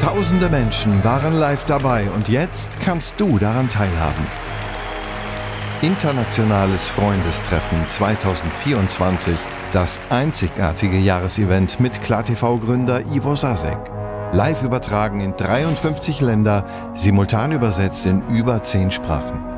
Tausende Menschen waren live dabei und jetzt kannst du daran teilhaben. Internationales Freundestreffen 2024, das einzigartige Jahresevent mit KlarTV-Gründer Ivo Sasek. Live übertragen in 53 Länder, simultan übersetzt in über 10 Sprachen.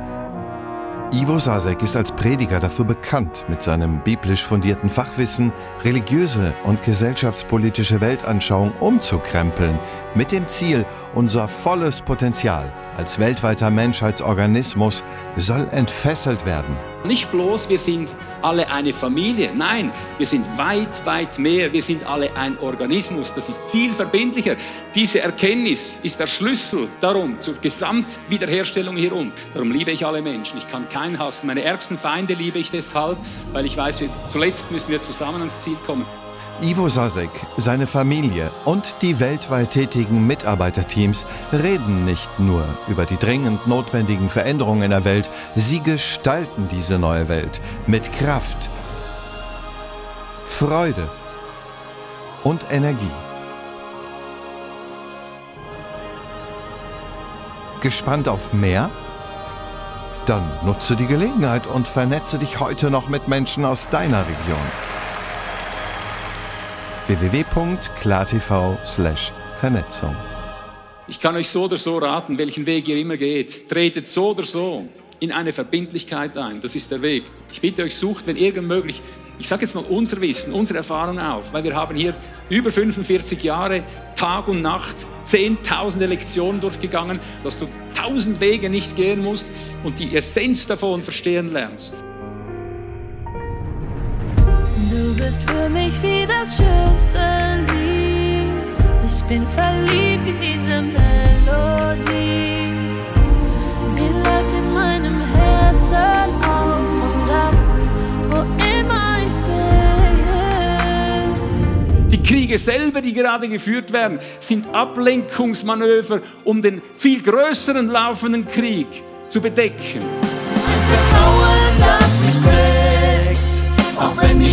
Ivo Sasek ist als Prediger dafür bekannt, mit seinem biblisch fundierten Fachwissen religiöse und gesellschaftspolitische Weltanschauung umzukrempeln, mit dem Ziel, unser volles Potenzial als weltweiter Menschheitsorganismus soll entfesselt werden. Nicht bloß, wir sind alle eine Familie. Nein, wir sind weit, weit mehr. Wir sind alle ein Organismus. Das ist viel verbindlicher. Diese Erkenntnis ist der Schlüssel darum zur Gesamtwiederherstellung hier unten. Darum liebe ich alle Menschen. Ich kann keinen hassen. Meine ärgsten Feinde liebe ich deshalb, weil ich weiß, wir, zuletzt müssen wir zusammen ans Ziel kommen. Ivo Sasek, seine Familie und die weltweit tätigen Mitarbeiterteams reden nicht nur über die dringend notwendigen Veränderungen in der Welt, sie gestalten diese neue Welt mit Kraft, Freude und Energie. Gespannt auf mehr? Dann nutze die Gelegenheit und vernetze dich heute noch mit Menschen aus deiner Region www.klartv/vernetzung. Ich kann euch so oder so raten, welchen Weg ihr immer geht. Tretet so oder so in eine Verbindlichkeit ein. Das ist der Weg. Ich bitte euch, sucht, wenn irgend möglich, ich sage jetzt mal unser Wissen, unsere Erfahrung auf, weil wir haben hier über 45 Jahre Tag und Nacht zehntausende Lektionen durchgegangen, dass du tausend Wege nicht gehen musst und die Essenz davon verstehen lernst. Bist für mich wie das schönste Lied. Ich bin verliebt in diese Melodie. Sie läuft in meinem Herzen auf und ab, wo immer ich bin. Die Kriege selber, die gerade geführt werden, sind Ablenkungsmanöver, um den viel größeren laufenden Krieg zu bedecken.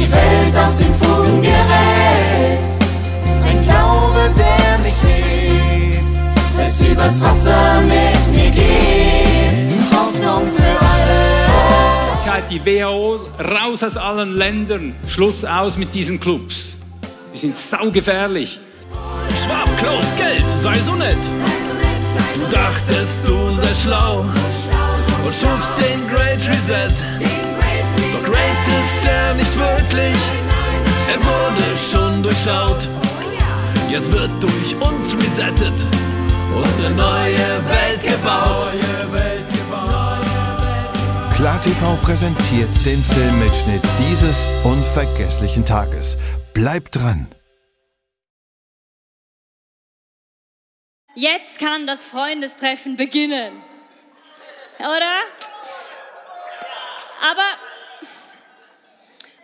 Die Welt aus den Fugen gerät. Ein Glaube, der mich hält, selbst übers Wasser mit mir geht. Hoffnung für alle. Die WHO raus aus allen Ländern, Schluss aus mit diesen Clubs. Die sind saugefährlich. Schwab, Klaus, Geld, sei so nett. Du dachtest, du sei schlau und schubst den Great Reset. Doch great ist er nicht wirklich, er wurde schon durchschaut. Jetzt wird durch uns resettet und eine neue Welt gebaut. KlarTV präsentiert den Filmmitschnitt dieses unvergesslichen Tages. Bleibt dran! Jetzt kann das Freundestreffen beginnen. Oder? Aber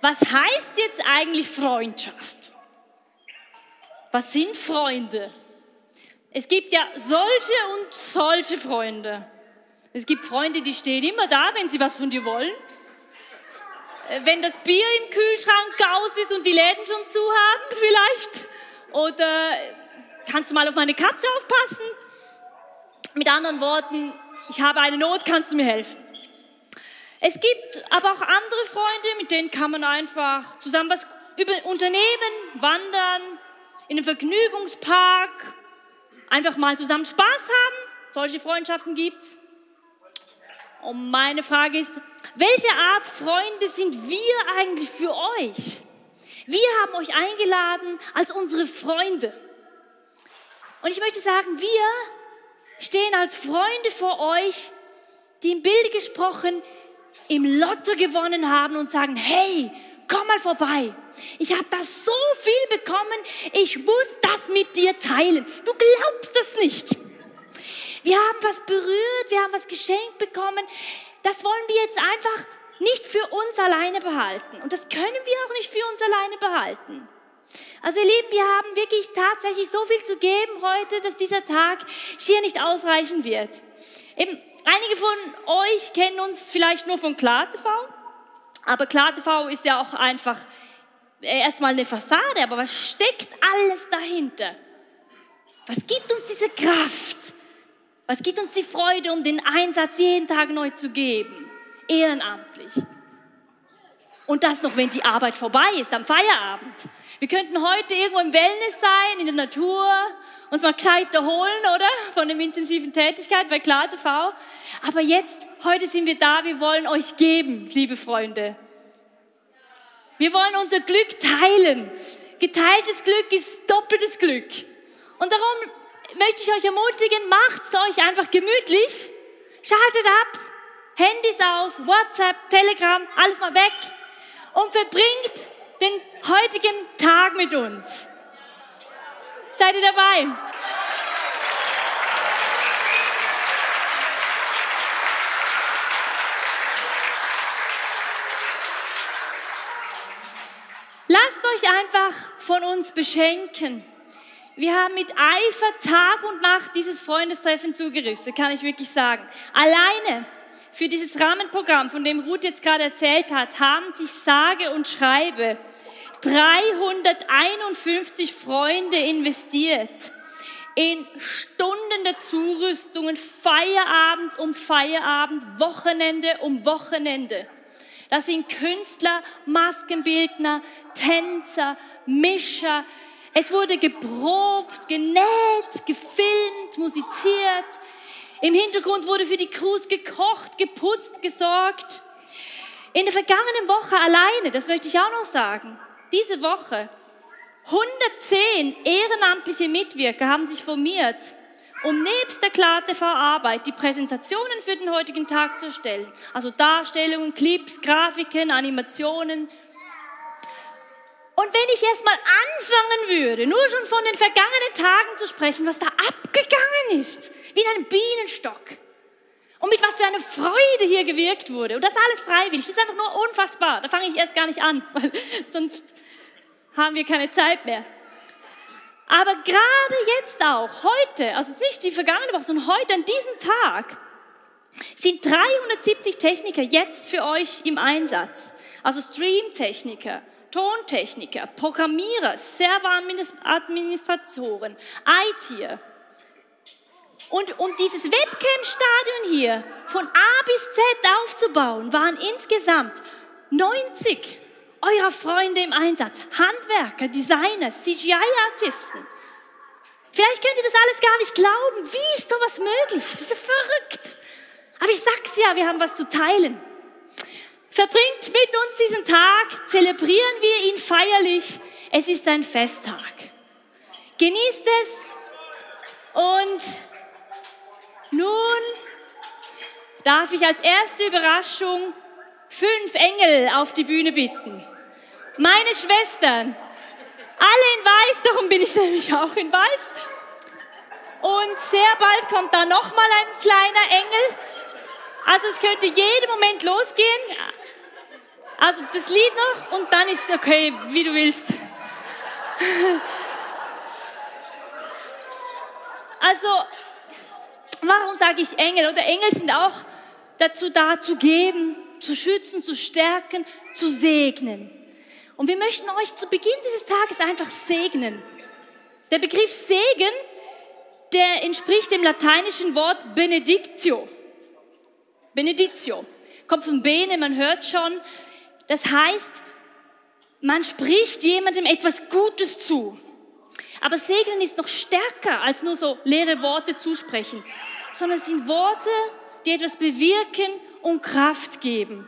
was heißt jetzt eigentlich Freundschaft? Was sind Freunde? Es gibt ja solche und solche Freunde. Es gibt Freunde, die stehen immer da, wenn sie was von dir wollen. Äh, Wenn das Bier im Kühlschrank aus ist und die Läden schon zu haben, vielleicht. Oder äh, kannst du mal auf meine Katze aufpassen? Mit anderen Worten, ich habe eine Not, kannst du mir helfen? Es gibt aber auch andere Freunde, mit denen kann man einfach zusammen was über unternehmen, wandern, in einem Vergnügungspark, einfach mal zusammen Spaß haben. Solche Freundschaften gibt's. Und meine Frage ist, welche Art Freunde sind wir eigentlich für euch? Wir haben euch eingeladen als unsere Freunde. Und ich möchte sagen, wir stehen als Freunde vor euch, die im Bilde gesprochen im Lotto gewonnen haben und sagen, hey, komm mal vorbei. Ich habe das so viel bekommen, ich muss das mit dir teilen. Du glaubst das nicht. Wir haben was berührt, wir haben was geschenkt bekommen. Das wollen wir jetzt einfach nicht für uns alleine behalten. Und das können wir auch nicht für uns alleine behalten. Also ihr Lieben, wir haben wirklich tatsächlich so viel zu geben heute, dass dieser Tag schier nicht ausreichen wird. Eben, einige von euch kennen uns vielleicht nur von KlarTV, aber KlarTV ist ja auch einfach erstmal eine Fassade, aber was steckt alles dahinter? Was gibt uns diese Kraft? Was gibt uns die Freude, um den Einsatz jeden Tag neu zu geben? Ehrenamtlich. Und das noch, wenn die Arbeit vorbei ist, am Feierabend. Wir könnten heute irgendwo im Wellness sein, in der Natur, uns mal gescheit erholen, oder? Von der intensiven Tätigkeit bei Klar TV. Aber jetzt, heute sind wir da, wir wollen euch geben, liebe Freunde. Wir wollen unser Glück teilen. Geteiltes Glück ist doppeltes Glück. Und darum möchte ich euch ermutigen, macht es euch einfach gemütlich. Schaltet ab, Handys aus, WhatsApp, Telegram, alles mal weg und verbringt den heutigen Tag mit uns. Seid ihr dabei? Lasst euch einfach von uns beschenken. Wir haben mit Eifer Tag und Nacht dieses Freundestreffen zugerüstet, kann ich wirklich sagen. Alleine für dieses Rahmenprogramm, von dem Ruth jetzt gerade erzählt hat, haben sich sage und schreibe 351 Freunde investiert in Stunden der Zurüstungen, Feierabend um Feierabend, Wochenende um Wochenende. Das sind Künstler, Maskenbildner, Tänzer, Mischer. Es wurde geprobt, genäht, gefilmt, musiziert. Im Hintergrund wurde für die Crews gekocht, geputzt, gesorgt. In der vergangenen Woche alleine, das möchte ich auch noch sagen, diese Woche, 110 ehrenamtliche Mitwirker haben sich formiert, um nebst der KlarTV-Arbeit die Präsentationen für den heutigen Tag zu erstellen. Also Darstellungen, Clips, Grafiken, Animationen. Und wenn ich erst mal anfangen würde, nur schon von den vergangenen Tagen zu sprechen, was da abgegangen ist, wie in einem Bienenstock. Und mit was für einer Freude hier gewirkt wurde. Und das alles freiwillig. Das ist einfach nur unfassbar. Da fange ich erst gar nicht an, weil sonst haben wir keine Zeit mehr. Aber gerade jetzt auch, heute, also nicht die vergangene Woche, sondern heute, an diesem Tag, sind 370 Techniker jetzt für euch im Einsatz. Also Streamtechniker, Tontechniker, Programmierer, Serveradministratoren, ITer, und um dieses Webcam-Stadion hier von A bis Z aufzubauen, waren insgesamt 90 eurer Freunde im Einsatz. Handwerker, Designer, CGI-Artisten. Vielleicht könnt ihr das alles gar nicht glauben. Wie ist sowas möglich? Das ist ja verrückt. Aber ich sag's ja, wir haben was zu teilen. Verbringt mit uns diesen Tag, zelebrieren wir ihn feierlich. Es ist ein Festtag. Genießt es und nun darf ich als erste Überraschung fünf Engel auf die Bühne bitten. Meine Schwestern, alle in Weiß, darum bin ich nämlich auch in Weiß. Und sehr bald kommt da nochmal ein kleiner Engel. Also es könnte jeden Moment losgehen. Also das Lied noch und dann ist okay, wie du willst. Also Warum sage ich Engel? Oder Engel sind auch dazu da, zu geben, zu schützen, zu stärken, zu segnen. Und wir möchten euch zu Beginn dieses Tages einfach segnen. Der Begriff Segen, der entspricht dem lateinischen Wort Benedictio. Benedictio. Kommt von Bene, man hört schon. Das heißt, man spricht jemandem etwas Gutes zu. Aber Segnen ist noch stärker als nur so leere Worte zusprechen sondern es sind Worte, die etwas bewirken und Kraft geben.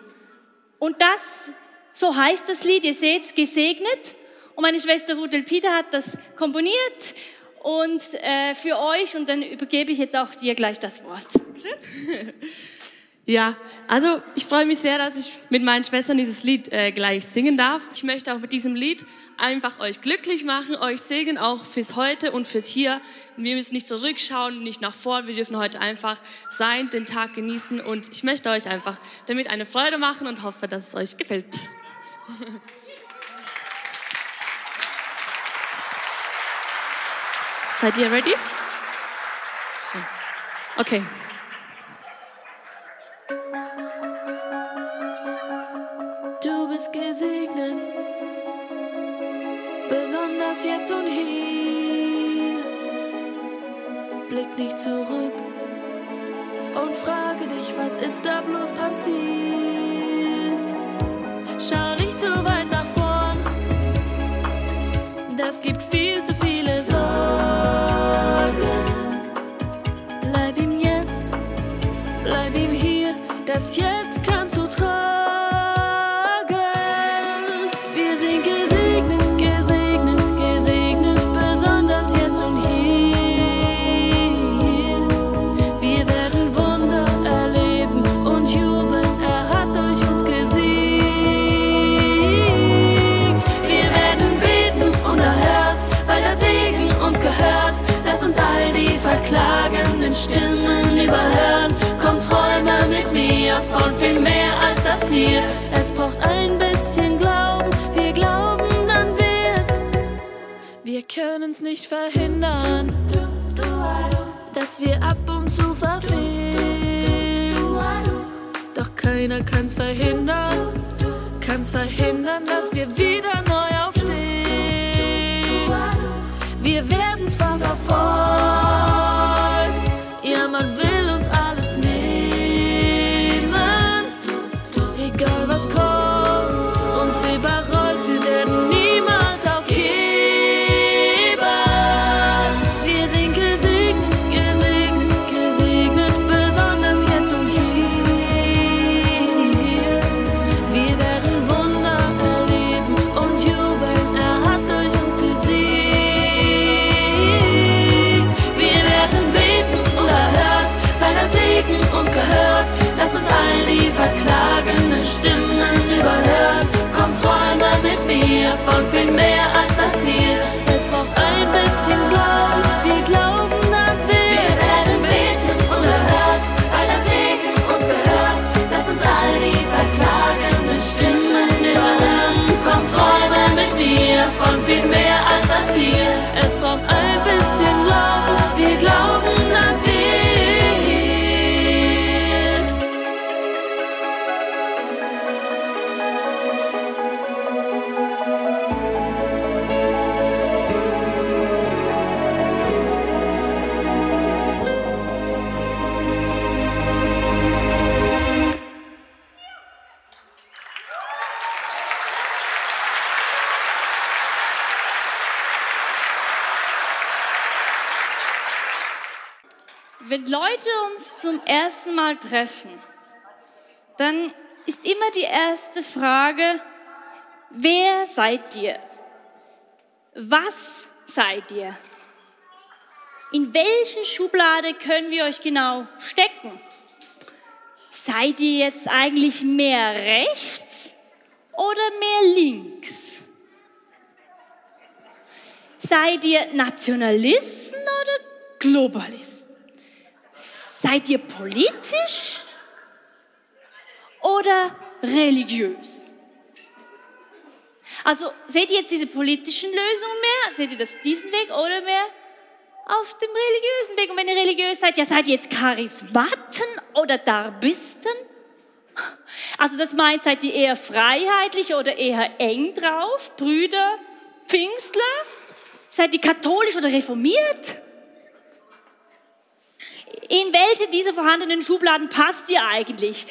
Und das, so heißt das Lied, ihr seht, gesegnet. Und meine Schwester Ruth Peter hat das komponiert und äh, für euch und dann übergebe ich jetzt auch dir gleich das Wort. Ja, also ich freue mich sehr, dass ich mit meinen Schwestern dieses Lied äh, gleich singen darf. Ich möchte auch mit diesem Lied einfach euch glücklich machen, euch segnen auch fürs Heute und fürs Hier. Wir müssen nicht zurückschauen, nicht nach vorn. Wir dürfen heute einfach sein, den Tag genießen und ich möchte euch einfach damit eine Freude machen und hoffe, dass es euch gefällt. Seid ihr ready? Okay. Gesegnet, besonders jetzt und hier. blick nicht zurück und frage dich, was ist da bloß passiert? Schau nicht zu weit nach vorn, das gibt viel zu viele Sorgen. Bleib ihm jetzt, bleib ihm hier, das jetzt kannst du tragen. Die verklagenden Stimmen überhören. Komm, träume mit mir von viel mehr als das hier. Es braucht ein bisschen Glauben, wir glauben, dann wird's. Wir können's nicht verhindern, dass wir ab und zu verfehlen. Doch keiner kann's verhindern, kann's verhindern, dass wir wieder neu aufstehen. Wir werden zwar verfolgt, man will uns alles nehmen. Egal was kommt, mit mir von viel mehr als das hier. Wenn Leute uns zum ersten Mal treffen, dann ist immer die erste Frage, wer seid ihr? Was seid ihr? In welche Schublade können wir euch genau stecken? Seid ihr jetzt eigentlich mehr rechts oder mehr links? Seid ihr Nationalisten oder Globalisten? Seid ihr politisch oder religiös? Also seht ihr jetzt diese politischen Lösungen mehr? Seht ihr das diesen Weg oder mehr auf dem religiösen Weg? Und wenn ihr religiös seid, ja, seid ihr jetzt Charismaten oder Darbisten? Also das meint, seid ihr eher freiheitlich oder eher eng drauf? Brüder, Pfingstler? Seid ihr katholisch oder reformiert? In welche dieser vorhandenen Schubladen passt ihr eigentlich?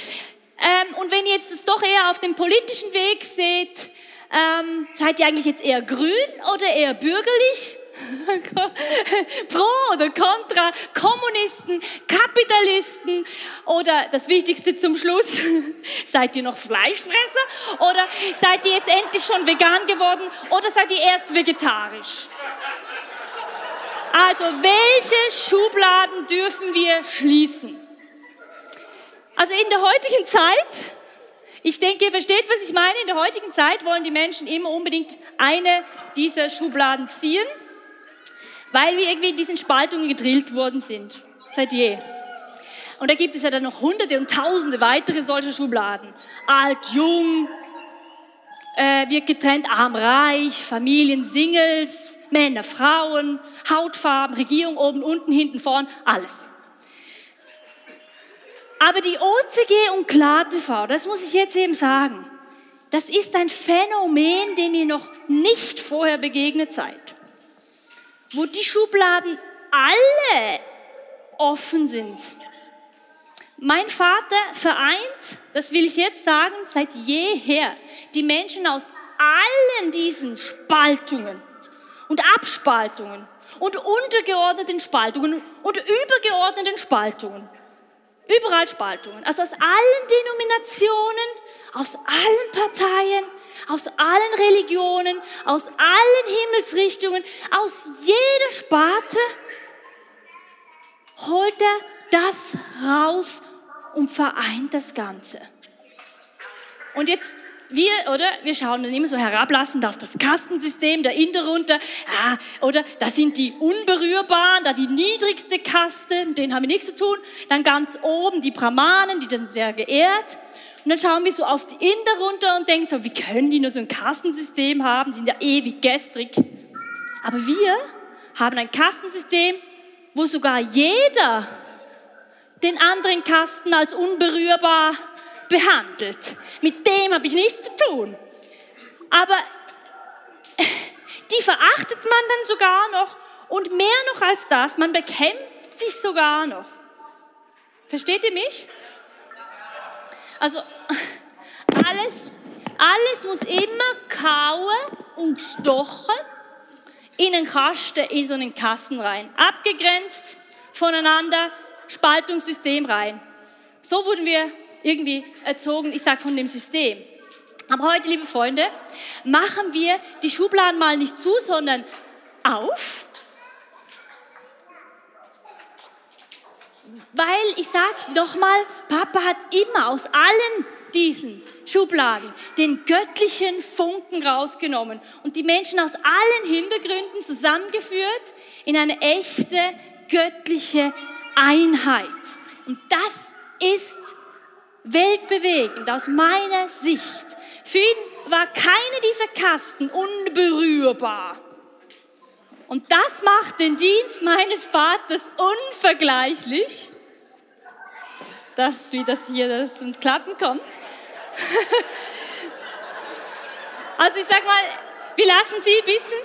Ähm, und wenn ihr jetzt das doch eher auf dem politischen Weg seht, ähm, seid ihr eigentlich jetzt eher grün oder eher bürgerlich? Pro oder contra, Kommunisten, Kapitalisten oder das Wichtigste zum Schluss, seid ihr noch Fleischfresser oder seid ihr jetzt endlich schon vegan geworden oder seid ihr erst vegetarisch? Also, welche Schubladen dürfen wir schließen? Also in der heutigen Zeit, ich denke, ihr versteht, was ich meine, in der heutigen Zeit wollen die Menschen immer unbedingt eine dieser Schubladen ziehen, weil wir irgendwie in diesen Spaltungen gedrillt worden sind, seit je. Und da gibt es ja dann noch hunderte und tausende weitere solcher Schubladen. Alt, jung, äh, wird getrennt, arm, reich, Familien, Singles, Männer, Frauen, Hautfarben, Regierung oben, unten, hinten, vorn, alles. Aber die OCG und KlarTV, das muss ich jetzt eben sagen, das ist ein Phänomen, dem ihr noch nicht vorher begegnet seid. Wo die Schubladen alle offen sind. Mein Vater vereint, das will ich jetzt sagen, seit jeher die Menschen aus allen diesen Spaltungen und Abspaltungen und untergeordneten Spaltungen und übergeordneten Spaltungen. Überall Spaltungen. Also aus allen Denominationen, aus allen Parteien, aus allen Religionen, aus allen Himmelsrichtungen, aus jeder Sparte holt er das raus und vereint das Ganze. Und jetzt wir, oder? Wir schauen dann immer so herablassend auf das Kastensystem, da Inder runter, ah, oder? Da sind die Unberührbaren, da die niedrigste Kaste, mit denen haben wir nichts zu tun. Dann ganz oben die Brahmanen, die sind sehr geehrt. Und dann schauen wir so auf die Inder runter und denken so, wie können die nur so ein Kastensystem haben? Die sind ja ewig gestrig. Aber wir haben ein Kastensystem, wo sogar jeder den anderen Kasten als unberührbar behandelt. Mit dem habe ich nichts zu tun. Aber die verachtet man dann sogar noch und mehr noch als das, man bekämpft sich sogar noch. Versteht ihr mich? Also alles, alles muss immer kauen und stochen in einen Kasten, in so einen Kasten rein. Abgegrenzt voneinander, Spaltungssystem rein. So wurden wir irgendwie erzogen, ich sage von dem System. Aber heute, liebe Freunde, machen wir die Schubladen mal nicht zu, sondern auf. Weil ich sage nochmal, Papa hat immer aus allen diesen Schubladen den göttlichen Funken rausgenommen und die Menschen aus allen Hintergründen zusammengeführt in eine echte göttliche Einheit. Und das ist weltbewegend aus meiner Sicht. Für ihn war keine dieser Kasten unberührbar. Und das macht den Dienst meines Vaters unvergleichlich. Das, wie das hier zum Klappen kommt. also ich sag mal, wir lassen Sie ein bisschen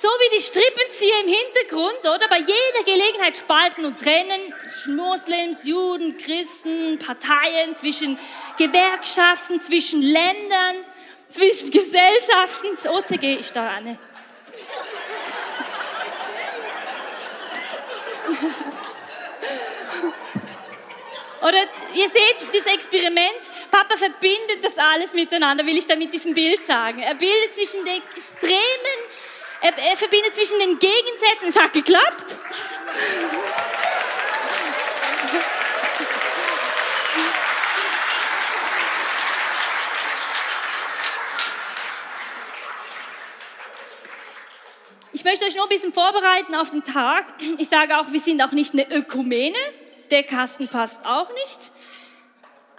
so wie die Strippenzieher im Hintergrund, oder? Bei jeder Gelegenheit spalten und trennen Moslems, Juden, Christen, Parteien, zwischen Gewerkschaften, zwischen Ländern, zwischen Gesellschaften. Das OCG ist da eine. Oder ihr seht das Experiment, Papa verbindet das alles miteinander, will ich da mit diesem Bild sagen. Er bildet zwischen den extremen er, er verbindet zwischen den Gegensätzen. Es hat geklappt. Ich möchte euch nur ein bisschen vorbereiten auf den Tag. Ich sage auch, wir sind auch nicht eine Ökumene. Der Kasten passt auch nicht.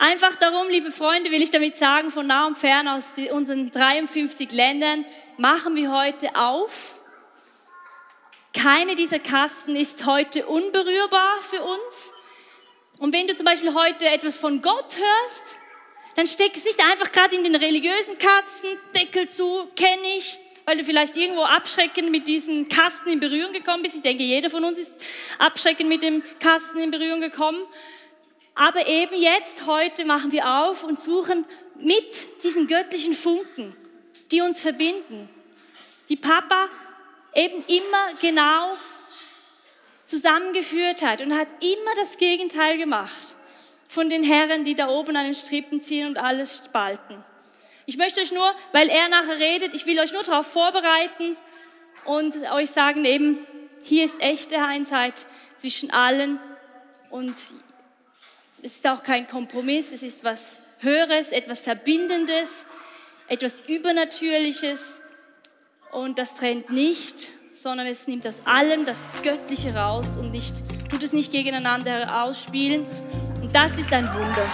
Einfach darum, liebe Freunde, will ich damit sagen, von nah und fern aus unseren 53 Ländern machen wir heute auf. Keine dieser Kasten ist heute unberührbar für uns. Und wenn du zum Beispiel heute etwas von Gott hörst, dann steck es nicht einfach gerade in den religiösen Kasten, Deckel zu, kenne ich, weil du vielleicht irgendwo abschreckend mit diesen Kasten in Berührung gekommen bist. Ich denke, jeder von uns ist abschreckend mit dem Kasten in Berührung gekommen. Aber eben jetzt, heute machen wir auf und suchen mit diesen göttlichen Funken, die uns verbinden, die Papa eben immer genau zusammengeführt hat und hat immer das Gegenteil gemacht von den Herren, die da oben an den Strippen ziehen und alles spalten. Ich möchte euch nur, weil er nachher redet, ich will euch nur darauf vorbereiten und euch sagen eben, hier ist echte Einheit zwischen allen und es ist auch kein Kompromiss, es ist was Höheres, etwas Verbindendes, etwas Übernatürliches. Und das trennt nicht, sondern es nimmt aus allem das Göttliche raus und nicht, tut es nicht gegeneinander ausspielen. Und das ist ein Wunder.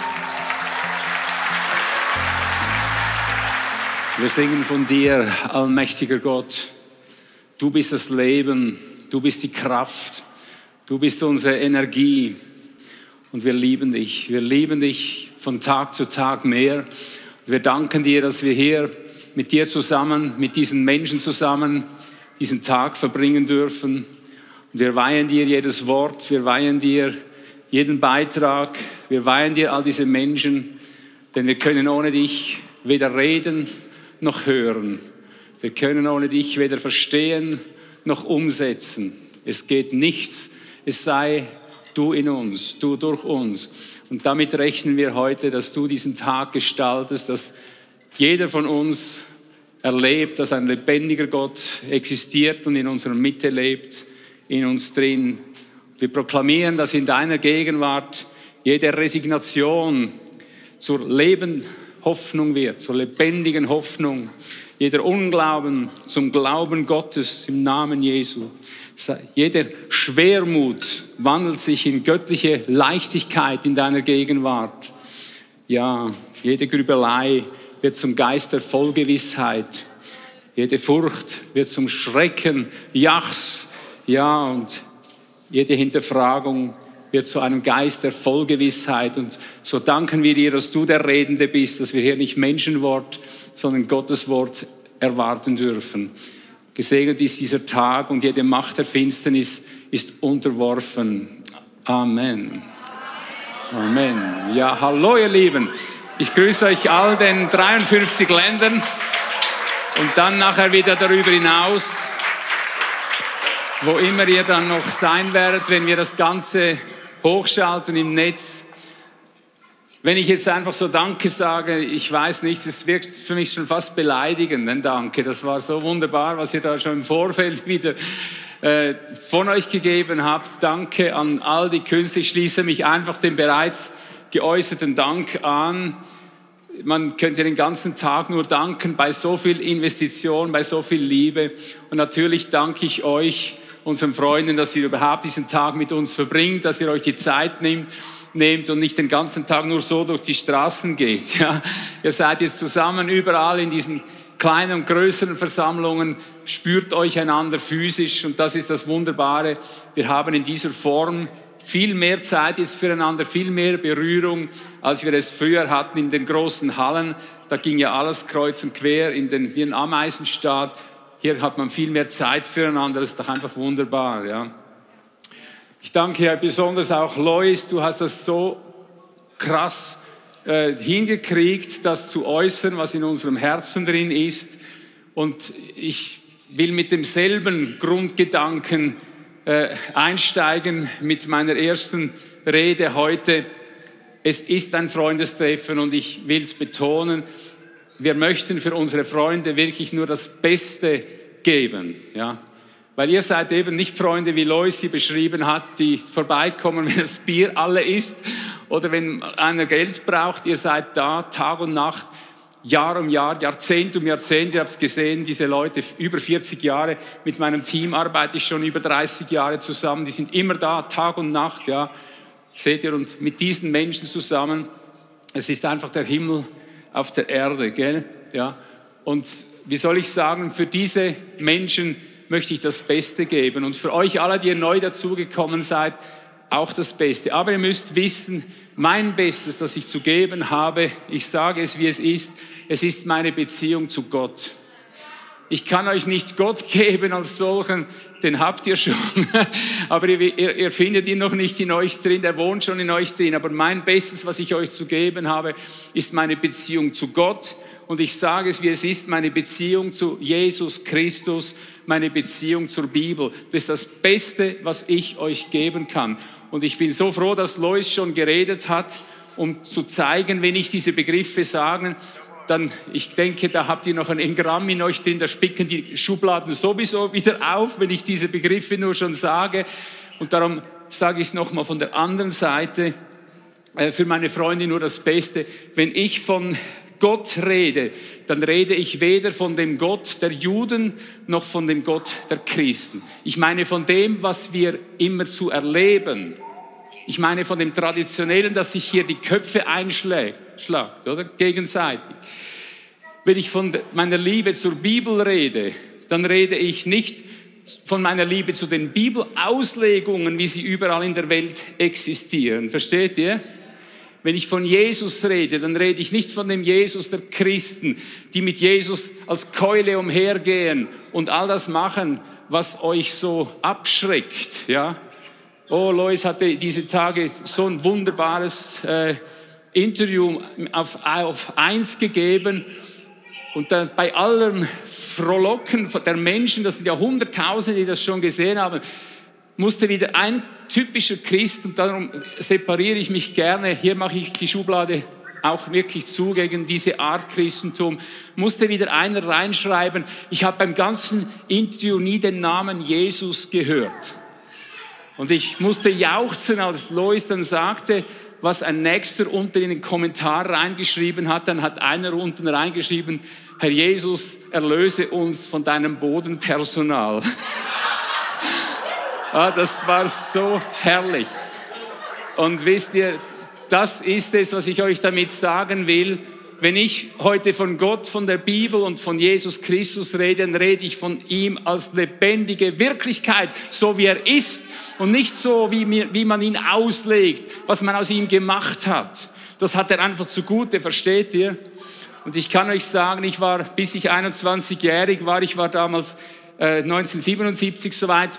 Wir singen von dir, allmächtiger Gott. Du bist das Leben, du bist die Kraft, du bist unsere Energie. Und wir lieben dich. Wir lieben dich von Tag zu Tag mehr. wir danken dir, dass wir hier mit dir zusammen, mit diesen Menschen zusammen diesen Tag verbringen dürfen. Und wir weihen dir jedes Wort, wir weihen dir jeden Beitrag, wir weihen dir all diese Menschen, denn wir können ohne dich weder reden noch hören. Wir können ohne dich weder verstehen noch umsetzen. Es geht nichts, es sei du in uns, du durch uns. Und damit rechnen wir heute, dass du diesen Tag gestaltest, dass jeder von uns erlebt, dass ein lebendiger Gott existiert und in unserer Mitte lebt, in uns drin. Wir proklamieren, dass in deiner Gegenwart jede Resignation zur Leben Hoffnung wird, zur lebendigen Hoffnung. Jeder Unglauben zum Glauben Gottes im Namen Jesu. Jeder Schwermut wandelt sich in göttliche Leichtigkeit in deiner Gegenwart. Ja, jede Grübelei wird zum Geist der Vollgewissheit. Jede Furcht wird zum Schrecken, Jachs. Ja, und jede Hinterfragung wird zu einem Geist der Vollgewissheit. Und so danken wir dir, dass du der Redende bist, dass wir hier nicht Menschenwort, sondern Gottes Wort erwarten dürfen. Gesegnet ist dieser Tag und jede Macht der Finsternis ist unterworfen. Amen. Amen. Ja, hallo ihr Lieben. Ich grüße euch all den 53 Ländern und dann nachher wieder darüber hinaus, wo immer ihr dann noch sein werdet, wenn wir das Ganze hochschalten im Netz. Wenn ich jetzt einfach so Danke sage, ich weiß nicht, es wirkt für mich schon fast beleidigend, ein Danke. Das war so wunderbar, was ihr da schon im Vorfeld wieder äh, von euch gegeben habt. Danke an all die Künstler. Ich schließe mich einfach dem bereits geäußerten Dank an. Man könnte den ganzen Tag nur danken bei so viel Investition, bei so viel Liebe. Und natürlich danke ich euch, unseren Freunden, dass ihr überhaupt diesen Tag mit uns verbringt, dass ihr euch die Zeit nimmt nehmt und nicht den ganzen Tag nur so durch die Straßen geht. Ja. Ihr seid jetzt zusammen überall in diesen kleinen und größeren Versammlungen, spürt euch einander physisch und das ist das Wunderbare. Wir haben in dieser Form viel mehr Zeit jetzt füreinander, viel mehr Berührung, als wir es früher hatten in den großen Hallen. Da ging ja alles kreuz und quer in den, wie ein Ameisenstaat. Hier hat man viel mehr Zeit füreinander. Das ist doch einfach wunderbar, ja. Ich danke ja besonders auch Lois, du hast das so krass äh, hingekriegt, das zu äußern, was in unserem Herzen drin ist. Und ich will mit demselben Grundgedanken äh, einsteigen mit meiner ersten Rede heute. Es ist ein Freundestreffen und ich will es betonen, wir möchten für unsere Freunde wirklich nur das Beste geben. Ja? Weil ihr seid eben nicht Freunde, wie Lois sie beschrieben hat, die vorbeikommen, wenn das Bier alle ist oder wenn einer Geld braucht. Ihr seid da Tag und Nacht, Jahr um Jahr, Jahrzehnt um Jahrzehnt. Ihr habt es gesehen, diese Leute, über 40 Jahre. Mit meinem Team arbeite ich schon über 30 Jahre zusammen. Die sind immer da, Tag und Nacht, ja. Seht ihr, und mit diesen Menschen zusammen, es ist einfach der Himmel auf der Erde, gell? Ja. Und wie soll ich sagen, für diese Menschen, möchte ich das Beste geben. Und für euch alle, die ihr neu dazugekommen seid, auch das Beste. Aber ihr müsst wissen, mein Bestes, das ich zu geben habe, ich sage es, wie es ist, es ist meine Beziehung zu Gott. Ich kann euch nicht Gott geben als solchen, den habt ihr schon, aber ihr, ihr, ihr, findet ihn noch nicht in euch drin, der wohnt schon in euch drin. Aber mein Bestes, was ich euch zu geben habe, ist meine Beziehung zu Gott. Und ich sage es, wie es ist, meine Beziehung zu Jesus Christus meine Beziehung zur Bibel. Das ist das Beste, was ich euch geben kann. Und ich bin so froh, dass Lois schon geredet hat, um zu zeigen, wenn ich diese Begriffe sage, dann, ich denke, da habt ihr noch ein Engramm in euch drin, da spicken die Schubladen sowieso wieder auf, wenn ich diese Begriffe nur schon sage. Und darum sage ich es nochmal von der anderen Seite, äh, für meine Freunde nur das Beste. Wenn ich von Gott rede, dann rede ich weder von dem Gott der Juden noch von dem Gott der Christen. Ich meine von dem, was wir immer zu erleben. Ich meine von dem Traditionellen, dass sich hier die Köpfe einschlägt, oder? Gegenseitig. Wenn ich von meiner Liebe zur Bibel rede, dann rede ich nicht von meiner Liebe zu den Bibelauslegungen, wie sie überall in der Welt existieren. Versteht ihr? Wenn ich von Jesus rede, dann rede ich nicht von dem Jesus der Christen, die mit Jesus als Keule umhergehen und all das machen, was euch so abschreckt. Ja? Oh, Lois hatte diese Tage so ein wunderbares äh, Interview auf, auf eins gegeben. Und dann bei allem Frohlocken der Menschen, das sind ja Hunderttausende, die das schon gesehen haben, musste wieder ein typischer Christ, und darum separiere ich mich gerne, hier mache ich die Schublade auch wirklich zu gegen diese Art Christentum, musste wieder einer reinschreiben, ich habe beim ganzen Interview nie den Namen Jesus gehört. Und ich musste jauchzen, als Lois dann sagte, was ein Nächster unten in den Kommentar reingeschrieben hat. Dann hat einer unten reingeschrieben, Herr Jesus, erlöse uns von deinem Bodenpersonal. ah, das war so herrlich. Und wisst ihr, das ist es, was ich euch damit sagen will. Wenn ich heute von Gott, von der Bibel und von Jesus Christus rede, dann rede ich von ihm als lebendige Wirklichkeit, so wie er ist und nicht so, wie, mir, wie man ihn auslegt, was man aus ihm gemacht hat. Das hat er einfach zugute, versteht ihr? Und ich kann euch sagen, ich war, bis ich 21-jährig war, ich war damals äh, 1977 soweit,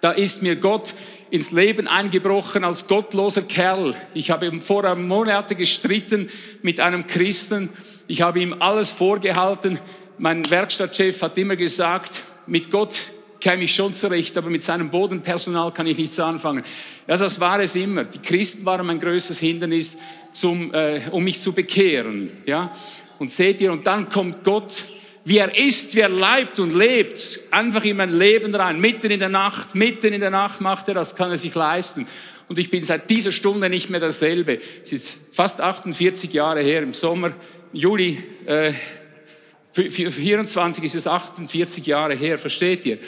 da ist mir Gott ins Leben eingebrochen als gottloser Kerl. Ich habe ihm vorher Monate gestritten mit einem Christen. Ich habe ihm alles vorgehalten. Mein Werkstattchef hat immer gesagt, mit Gott käme ich schon zurecht, aber mit seinem Bodenpersonal kann ich nichts anfangen. Ja, das war es immer. Die Christen waren mein größtes Hindernis, zum, äh, um mich zu bekehren. Ja? Und seht ihr, und dann kommt Gott, wie er ist, wie er leibt und lebt, einfach in mein Leben rein, mitten in der Nacht, mitten in der Nacht macht er das, kann er sich leisten. Und ich bin seit dieser Stunde nicht mehr dasselbe. Es ist fast 48 Jahre her, im Sommer, Juli äh, 24 ist es 48 Jahre her, versteht ihr?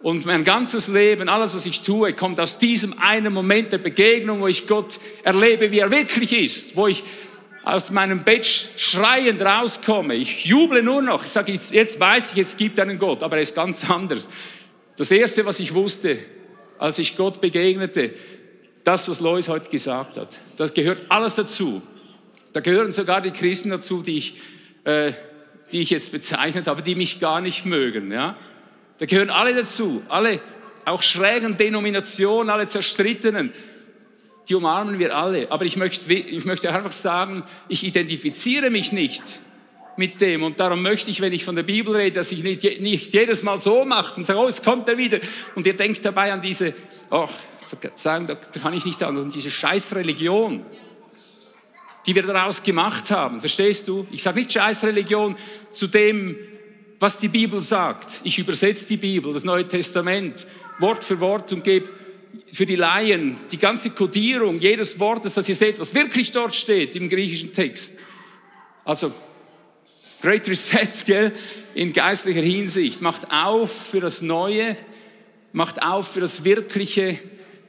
Und mein ganzes Leben, alles, was ich tue, kommt aus diesem einen Moment der Begegnung, wo ich Gott erlebe, wie er wirklich ist, wo ich aus meinem Bett schreiend rauskomme. Ich juble nur noch. Ich sage, jetzt weiß ich, es gibt einen Gott, aber er ist ganz anders. Das Erste, was ich wusste, als ich Gott begegnete, das, was Lois heute gesagt hat, das gehört alles dazu. Da gehören sogar die Christen dazu, die ich, äh, die ich jetzt bezeichnet habe, die mich gar nicht mögen. Ja? Da gehören alle dazu, alle, auch schrägen Denominationen, alle zerstrittenen. Die umarmen wir alle. Aber ich möchte, ich möchte einfach sagen, ich identifiziere mich nicht mit dem. Und darum möchte ich, wenn ich von der Bibel rede, dass ich nicht, nicht jedes Mal so mache und sage, oh, es kommt er wieder. Und ihr denkt dabei an diese, oh, sagen, da kann ich nicht an, diese scheiß Religion, die wir daraus gemacht haben. Verstehst du? Ich sage nicht scheiß Religion zu dem, was die Bibel sagt. Ich übersetze die Bibel, das Neue Testament, Wort für Wort und gebe für die Laien die ganze Kodierung jedes Wortes, das ihr seht, was wirklich dort steht im griechischen Text. Also, Great Reset, gell, in geistlicher Hinsicht. Macht auf für das Neue, macht auf für das Wirkliche,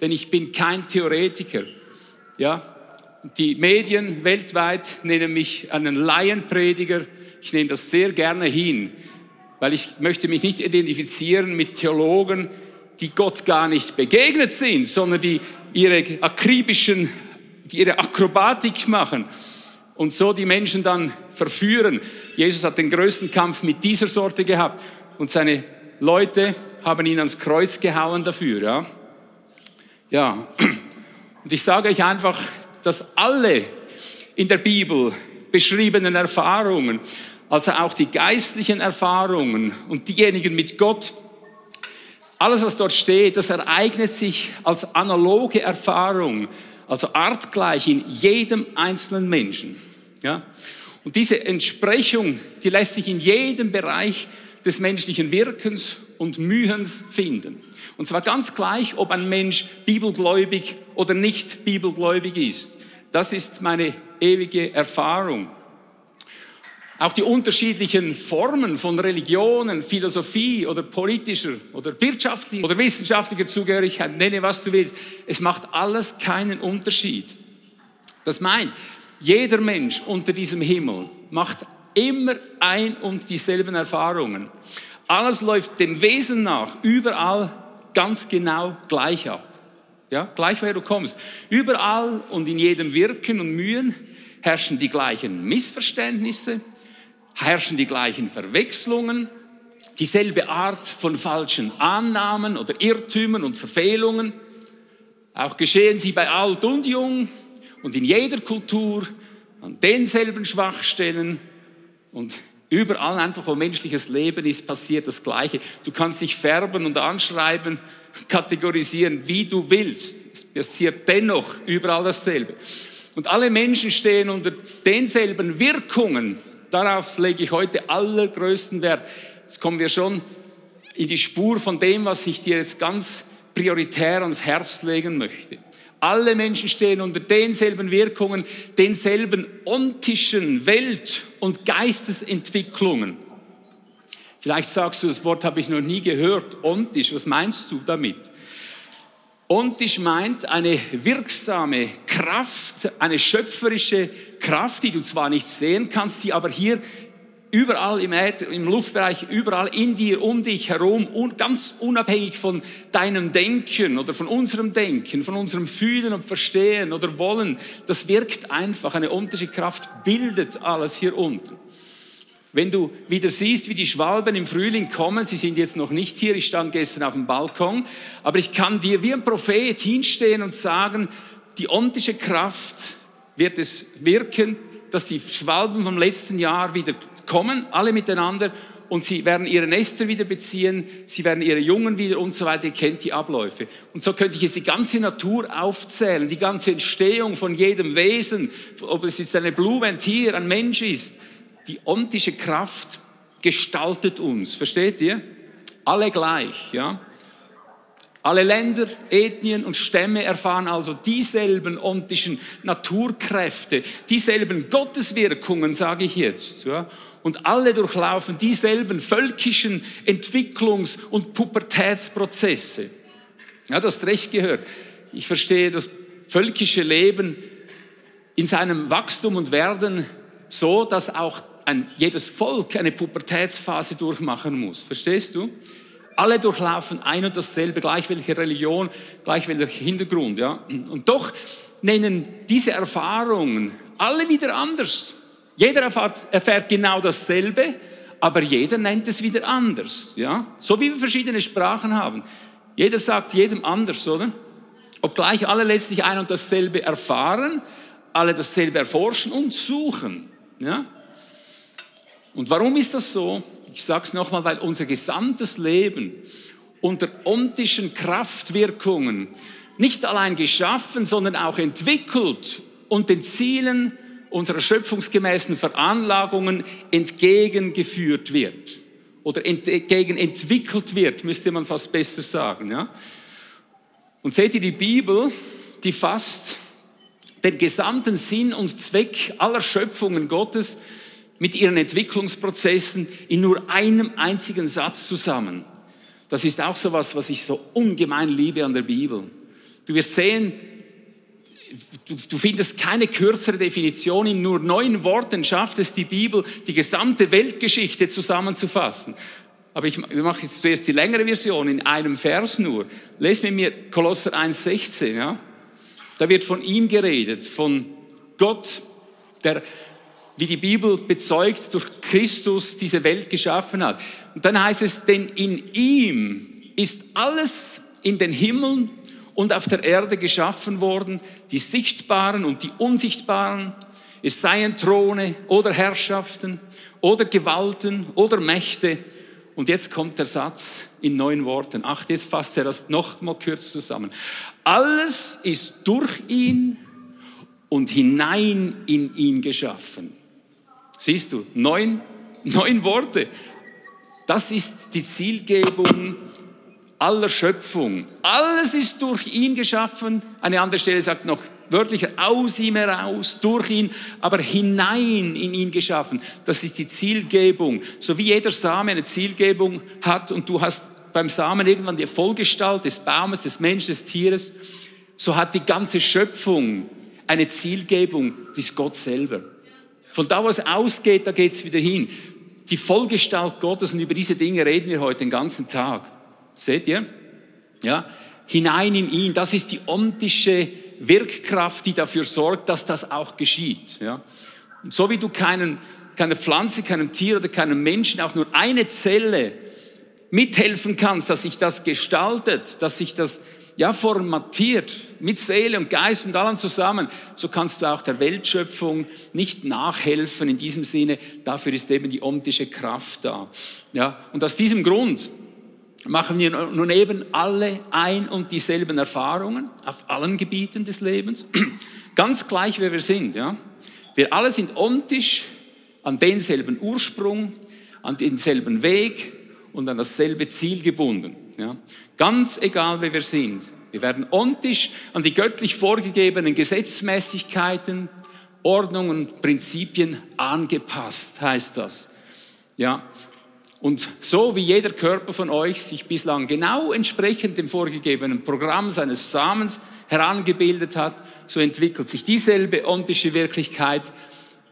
denn ich bin kein Theoretiker. Ja, die Medien weltweit nennen mich einen Laienprediger. Ich nehme das sehr gerne hin weil ich möchte mich nicht identifizieren mit Theologen, die Gott gar nicht begegnet sind, sondern die ihre akribischen, die ihre Akrobatik machen und so die Menschen dann verführen. Jesus hat den größten Kampf mit dieser Sorte gehabt und seine Leute haben ihn ans Kreuz gehauen dafür. Ja, ja. und ich sage euch einfach, dass alle in der Bibel beschriebenen Erfahrungen also auch die geistlichen Erfahrungen und diejenigen mit Gott. Alles, was dort steht, das ereignet sich als analoge Erfahrung, also artgleich in jedem einzelnen Menschen. Ja? Und diese Entsprechung, die lässt sich in jedem Bereich des menschlichen Wirkens und Mühens finden. Und zwar ganz gleich, ob ein Mensch bibelgläubig oder nicht bibelgläubig ist. Das ist meine ewige Erfahrung. Auch die unterschiedlichen Formen von Religionen, Philosophie oder politischer oder wirtschaftlicher oder wissenschaftlicher Zugehörigkeit, nenne was du willst, es macht alles keinen Unterschied. Das meint, jeder Mensch unter diesem Himmel macht immer ein und dieselben Erfahrungen. Alles läuft dem Wesen nach, überall ganz genau gleich ab. Ja, gleich woher du kommst. Überall und in jedem Wirken und Mühen herrschen die gleichen Missverständnisse, herrschen die gleichen Verwechslungen, dieselbe Art von falschen Annahmen oder Irrtümern und Verfehlungen. Auch geschehen sie bei alt und jung und in jeder Kultur an denselben Schwachstellen und Überall einfach, wo menschliches Leben ist, passiert das Gleiche. Du kannst dich färben und anschreiben, kategorisieren, wie du willst. Es passiert dennoch überall dasselbe. Und alle Menschen stehen unter denselben Wirkungen. Darauf lege ich heute allergrößten Wert. Jetzt kommen wir schon in die Spur von dem, was ich dir jetzt ganz prioritär ans Herz legen möchte. Alle Menschen stehen unter denselben Wirkungen, denselben ontischen Welt- und Geistesentwicklungen. Vielleicht sagst du, das Wort habe ich noch nie gehört, ontisch, was meinst du damit? Ontisch meint eine wirksame Kraft, eine schöpferische Kraft, die du zwar nicht sehen kannst, die aber hier überall im, Äther, im Luftbereich, überall in dir, um dich herum, un, ganz unabhängig von deinem Denken oder von unserem Denken, von unserem Fühlen und Verstehen oder Wollen. Das wirkt einfach. Eine untere Kraft bildet alles hier unten. Wenn du wieder siehst, wie die Schwalben im Frühling kommen, sie sind jetzt noch nicht hier, ich stand gestern auf dem Balkon, aber ich kann dir wie ein Prophet hinstehen und sagen, die ontische Kraft wird es wirken, dass die Schwalben vom letzten Jahr wieder kommen, alle miteinander und sie werden ihre Nester wieder beziehen, sie werden ihre Jungen wieder und so weiter, ihr kennt die Abläufe. Und so könnte ich jetzt die ganze Natur aufzählen, die ganze Entstehung von jedem Wesen, ob es jetzt eine Blume, ein Tier, ein Mensch ist. Die ontische Kraft gestaltet uns, versteht ihr? Alle gleich, ja? Alle Länder, Ethnien und Stämme erfahren also dieselben ontischen Naturkräfte, dieselben Gotteswirkungen, sage ich jetzt. Ja? und alle durchlaufen dieselben völkischen Entwicklungs- und Pubertätsprozesse. Ja, du hast recht gehört. Ich verstehe das völkische Leben in seinem Wachstum und Werden so, dass auch ein, jedes Volk eine Pubertätsphase durchmachen muss. Verstehst du? Alle durchlaufen ein und dasselbe, gleich welche Religion, gleich welcher Hintergrund. Ja? Und doch nennen diese Erfahrungen alle wieder anders. Jeder erfährt, erfährt genau dasselbe, aber jeder nennt es wieder anders. Ja? So wie wir verschiedene Sprachen haben. Jeder sagt jedem anders, oder? Obgleich alle letztlich ein und dasselbe erfahren, alle dasselbe erforschen und suchen. Ja? Und warum ist das so? Ich sage es nochmal, weil unser gesamtes Leben unter ontischen Kraftwirkungen nicht allein geschaffen, sondern auch entwickelt und den Zielen unserer schöpfungsgemäßen Veranlagungen entgegengeführt wird oder entgegen entwickelt wird, müsste man fast besser sagen. Ja? Und seht ihr, die Bibel, die fasst den gesamten Sinn und Zweck aller Schöpfungen Gottes mit ihren Entwicklungsprozessen in nur einem einzigen Satz zusammen. Das ist auch so was, was ich so ungemein liebe an der Bibel. Du wirst sehen, du, du findest keine kürzere Definition. In nur neun Worten schafft es die Bibel, die gesamte Weltgeschichte zusammenzufassen. Aber ich, mache jetzt zuerst die längere Version in einem Vers nur. Les mit mir Kolosser 1,16. Ja? Da wird von ihm geredet, von Gott, der, wie die Bibel bezeugt, durch Christus diese Welt geschaffen hat. Und dann heißt es, denn in ihm ist alles in den Himmeln und auf der Erde geschaffen worden, die sichtbaren und die unsichtbaren, es seien Throne oder Herrschaften oder Gewalten oder Mächte. Und jetzt kommt der Satz in neun Worten. Ach, jetzt fasst er das noch mal kurz zusammen. Alles ist durch ihn und hinein in ihn geschaffen. Siehst du, neun, neun Worte. Das ist die Zielgebung aller Schöpfung. Alles ist durch ihn geschaffen. Eine andere Stelle sagt noch wörtlich aus ihm heraus, durch ihn, aber hinein in ihn geschaffen. Das ist die Zielgebung. So wie jeder Same eine Zielgebung hat und du hast beim Samen irgendwann die Vollgestalt des Baumes, des Menschen, des Tieres, so hat die ganze Schöpfung eine Zielgebung, die ist Gott selber. Von da, wo es ausgeht, da geht es wieder hin. Die Vollgestalt Gottes und über diese Dinge reden wir heute den ganzen Tag. Seht ihr? Ja, hinein in ihn. Das ist die ontische Wirkkraft, die dafür sorgt, dass das auch geschieht. Ja? Und so wie du keinen, keiner Pflanze, keinem Tier oder keinem Menschen auch nur eine Zelle mithelfen kannst, dass sich das gestaltet, dass sich das ja, formatiert mit Seele und Geist und allem zusammen, so kannst du auch der Weltschöpfung nicht nachhelfen in diesem Sinne. Dafür ist eben die omtische Kraft da. Ja, und aus diesem Grund machen wir nun eben alle ein und dieselben Erfahrungen auf allen Gebieten des Lebens, ganz gleich, wer wir sind. Ja. Wir alle sind omtisch an denselben Ursprung, an denselben Weg und an dasselbe Ziel gebunden. Ja. Ganz egal, wer wir sind. Wir werden ontisch an die göttlich vorgegebenen Gesetzmäßigkeiten, Ordnungen und Prinzipien angepasst, heißt das. Ja. Und so wie jeder Körper von euch sich bislang genau entsprechend dem vorgegebenen Programm seines Samens herangebildet hat, so entwickelt sich dieselbe ontische Wirklichkeit,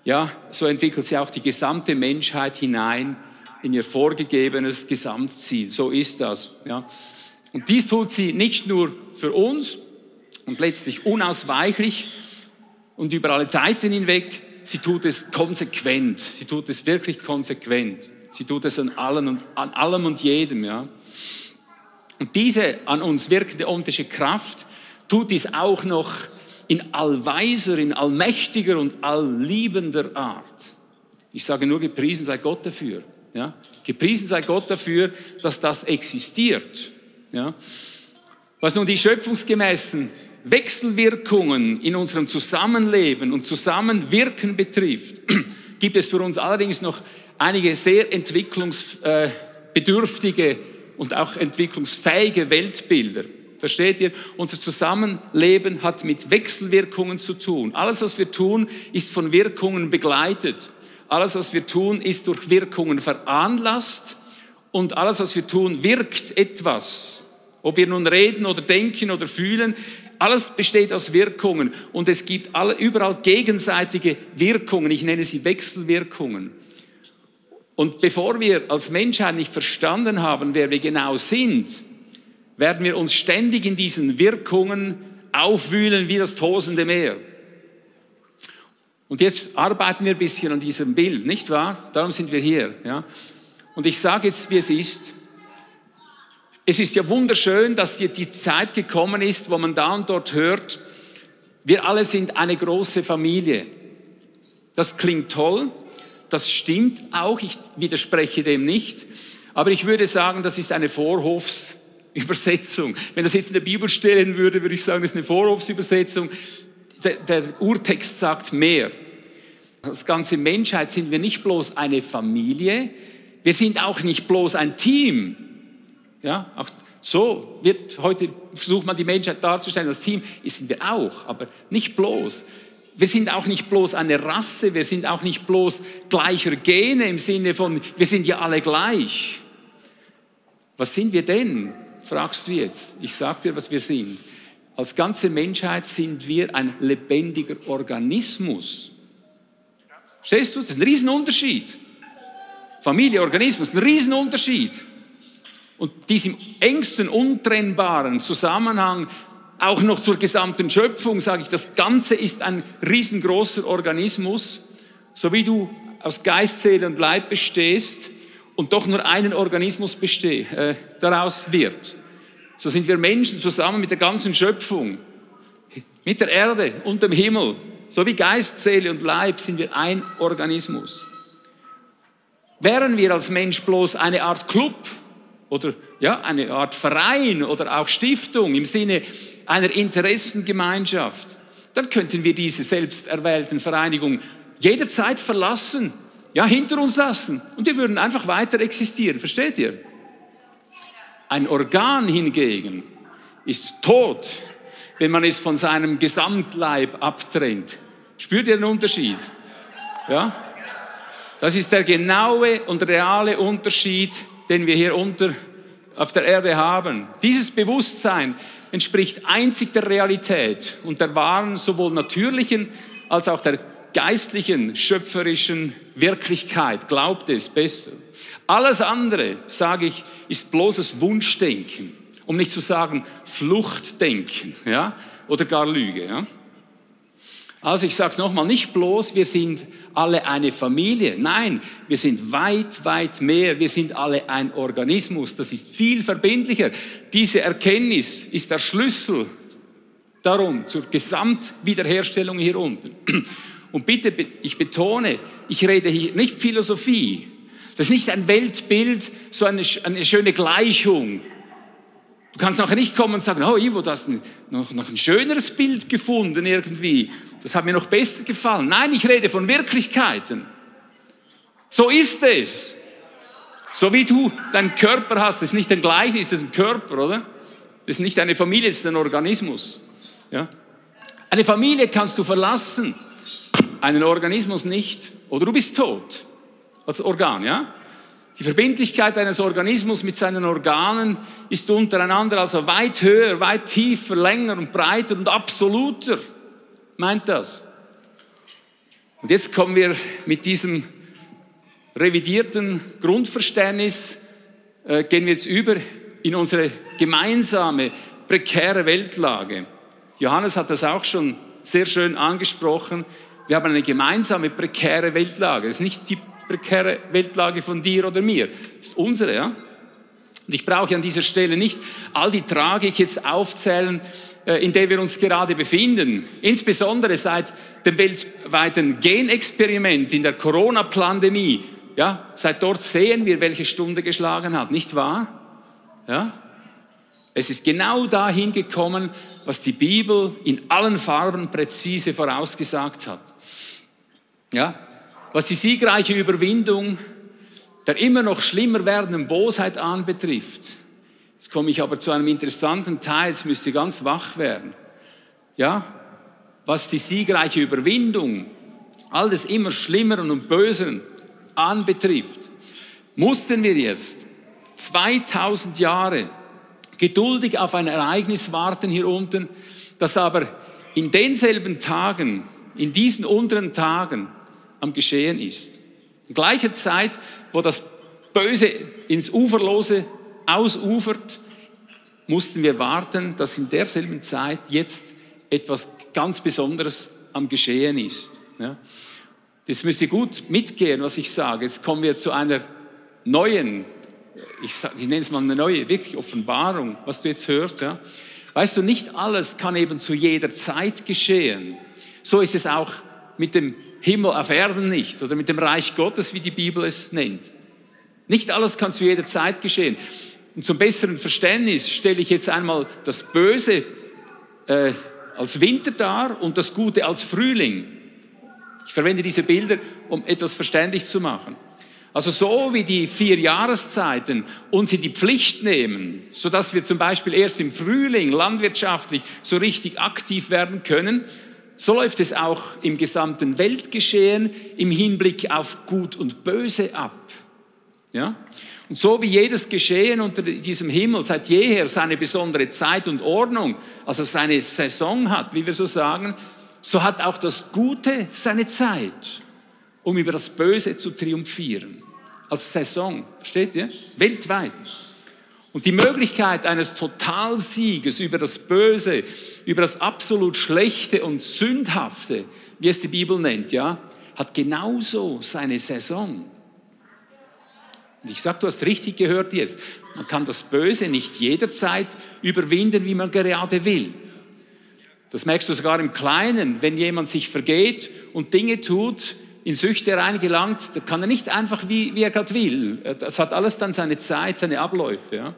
ja, so entwickelt sich auch die gesamte Menschheit hinein in ihr vorgegebenes Gesamtziel. So ist das. Ja. Und dies tut sie nicht nur für uns und letztlich unausweichlich und über alle Zeiten hinweg, sie tut es konsequent. Sie tut es wirklich konsequent. Sie tut es an, allen und, an allem und jedem. Ja. Und diese an uns wirkende ontische Kraft tut dies auch noch in allweiser, in allmächtiger und allliebender Art. Ich sage nur, gepriesen sei Gott dafür. Ja? Gepriesen sei Gott dafür, dass das existiert. Ja? Was nun die schöpfungsgemäßen Wechselwirkungen in unserem Zusammenleben und Zusammenwirken betrifft, gibt es für uns allerdings noch einige sehr entwicklungsbedürftige und auch entwicklungsfähige Weltbilder. Versteht ihr? Unser Zusammenleben hat mit Wechselwirkungen zu tun. Alles, was wir tun, ist von Wirkungen begleitet. Alles, was wir tun, ist durch Wirkungen veranlasst und alles, was wir tun, wirkt etwas. Ob wir nun reden oder denken oder fühlen, alles besteht aus Wirkungen und es gibt überall gegenseitige Wirkungen. Ich nenne sie Wechselwirkungen. Und bevor wir als Menschheit nicht verstanden haben, wer wir genau sind, werden wir uns ständig in diesen Wirkungen aufwühlen wie das tosende Meer. Und jetzt arbeiten wir ein bisschen an diesem Bild, nicht wahr? Darum sind wir hier. Ja? Und ich sage jetzt, wie es ist. Es ist ja wunderschön, dass die Zeit gekommen ist, wo man da und dort hört, wir alle sind eine große Familie. Das klingt toll, das stimmt auch, ich widerspreche dem nicht, aber ich würde sagen, das ist eine Vorhofsübersetzung. Wenn das jetzt in der Bibel stehen würde, würde ich sagen, das ist eine Vorhofsübersetzung der, der Urtext sagt mehr. Als ganze Menschheit sind wir nicht bloß eine Familie, wir sind auch nicht bloß ein Team. Ja, auch so wird heute versucht man die Menschheit darzustellen als Team, sind wir auch, aber nicht bloß. Wir sind auch nicht bloß eine Rasse, wir sind auch nicht bloß gleicher Gene im Sinne von, wir sind ja alle gleich. Was sind wir denn? Fragst du jetzt. Ich sag dir, was wir sind. Als ganze Menschheit sind wir ein lebendiger Organismus. Verstehst du? Das ist ein Riesenunterschied. Familie, Organismus, ein Riesenunterschied. Und diesem engsten, untrennbaren Zusammenhang auch noch zur gesamten Schöpfung sage ich, das Ganze ist ein riesengroßer Organismus, so wie du aus Geist, Seele und Leib bestehst und doch nur einen Organismus besteh, äh, daraus wird. So sind wir Menschen zusammen mit der ganzen Schöpfung, mit der Erde und dem Himmel. So wie Geist, Seele und Leib sind wir ein Organismus. Wären wir als Mensch bloß eine Art Club oder ja, eine Art Verein oder auch Stiftung im Sinne einer Interessengemeinschaft, dann könnten wir diese selbst erwählten Vereinigungen jederzeit verlassen, ja, hinter uns lassen und wir würden einfach weiter existieren. Versteht ihr? Ein Organ hingegen ist tot, wenn man es von seinem Gesamtleib abtrennt. Spürt ihr den Unterschied? Ja? Das ist der genaue und reale Unterschied, den wir hier unter auf der Erde haben. Dieses Bewusstsein entspricht einzig der Realität und der wahren, sowohl natürlichen als auch der geistlichen, schöpferischen Wirklichkeit. Glaubt es besser. Alles andere, sage ich, ist bloßes Wunschdenken um nicht zu sagen Fluchtdenken ja? oder gar Lüge. Ja? Also ich sage es nochmal, nicht bloß, wir sind alle eine Familie. Nein, wir sind weit, weit mehr. Wir sind alle ein Organismus. Das ist viel verbindlicher. Diese Erkenntnis ist der Schlüssel darum zur Gesamtwiederherstellung hier unten. Und bitte, ich betone, ich rede hier nicht Philosophie. Das ist nicht ein Weltbild, so eine, eine schöne Gleichung. Du kannst nachher nicht kommen und sagen, oh Ivo, du hast ein, noch, noch ein schöneres Bild gefunden irgendwie. Das hat mir noch besser gefallen. Nein, ich rede von Wirklichkeiten. So ist es. So wie du deinen Körper hast, ist nicht der gleiche, ist das ein Körper, oder? Das ist nicht eine Familie, das ist ein Organismus. Ja? Eine Familie kannst du verlassen, einen Organismus nicht. Oder du bist tot als Organ, ja? Die Verbindlichkeit eines Organismus mit seinen Organen ist untereinander also weit höher, weit tiefer, länger und breiter und absoluter. Meint das? Und jetzt kommen wir mit diesem revidierten Grundverständnis, äh, gehen wir jetzt über in unsere gemeinsame, prekäre Weltlage. Johannes hat das auch schon sehr schön angesprochen. Wir haben eine gemeinsame prekäre Weltlage. Es ist nicht die prekäre Weltlage von dir oder mir. Das ist unsere, ja. Und ich brauche an dieser Stelle nicht all die Tragik jetzt aufzählen, äh, in der wir uns gerade befinden. Insbesondere seit dem weltweiten Genexperiment in der Corona-Pandemie. Ja, seit dort sehen wir, welche Stunde geschlagen hat, nicht wahr? Ja? Es ist genau dahin gekommen, was die Bibel in allen Farben präzise vorausgesagt hat. Ja? Was die siegreiche Überwindung der immer noch schlimmer werdenden Bosheit anbetrifft. Jetzt komme ich aber zu einem interessanten Teil, jetzt müsst ihr ganz wach werden. Ja, was die siegreiche Überwindung, all das immer Schlimmeren und Böseren anbetrifft, mussten wir jetzt 2000 Jahre geduldig auf ein Ereignis warten hier unten, das aber in denselben Tagen, in diesen unteren Tagen am Geschehen ist. In gleicher Zeit, wo das Böse ins Uferlose ausufert, mussten wir warten, dass in derselben Zeit jetzt etwas ganz Besonderes am Geschehen ist. Ja. Das müsst ihr gut mitgehen, was ich sage. Jetzt kommen wir zu einer neuen, ich, sag, ich nenne es mal eine neue, wirklich Offenbarung, was du jetzt hörst. Ja. Weißt du, nicht alles kann eben zu jeder Zeit geschehen. So ist es auch mit dem Himmel auf Erden nicht oder mit dem Reich Gottes, wie die Bibel es nennt. Nicht alles kann zu jeder Zeit geschehen. Und zum besseren Verständnis stelle ich jetzt einmal das Böse äh, als Winter dar und das Gute als Frühling. Ich verwende diese Bilder, um etwas verständlich zu machen. Also so wie die vier Jahreszeiten uns in die Pflicht nehmen, sodass wir zum Beispiel erst im Frühling landwirtschaftlich so richtig aktiv werden können, so läuft es auch im gesamten Weltgeschehen im Hinblick auf Gut und Böse ab. Ja? Und so wie jedes Geschehen unter diesem Himmel seit jeher seine besondere Zeit und Ordnung, also seine Saison hat, wie wir so sagen, so hat auch das Gute seine Zeit, um über das Böse zu triumphieren. Als Saison, versteht ihr? Weltweit. Und die Möglichkeit eines Totalsieges über das Böse, über das absolut Schlechte und Sündhafte, wie es die Bibel nennt, ja, hat genauso seine Saison. Und ich sage, du hast richtig gehört jetzt, man kann das Böse nicht jederzeit überwinden, wie man gerade will. Das merkst du sogar im Kleinen, wenn jemand sich vergeht und Dinge tut, in Süchte reingelangt, da kann er nicht einfach, wie, wie er gerade will. Das hat alles dann seine Zeit, seine Abläufe. Ja.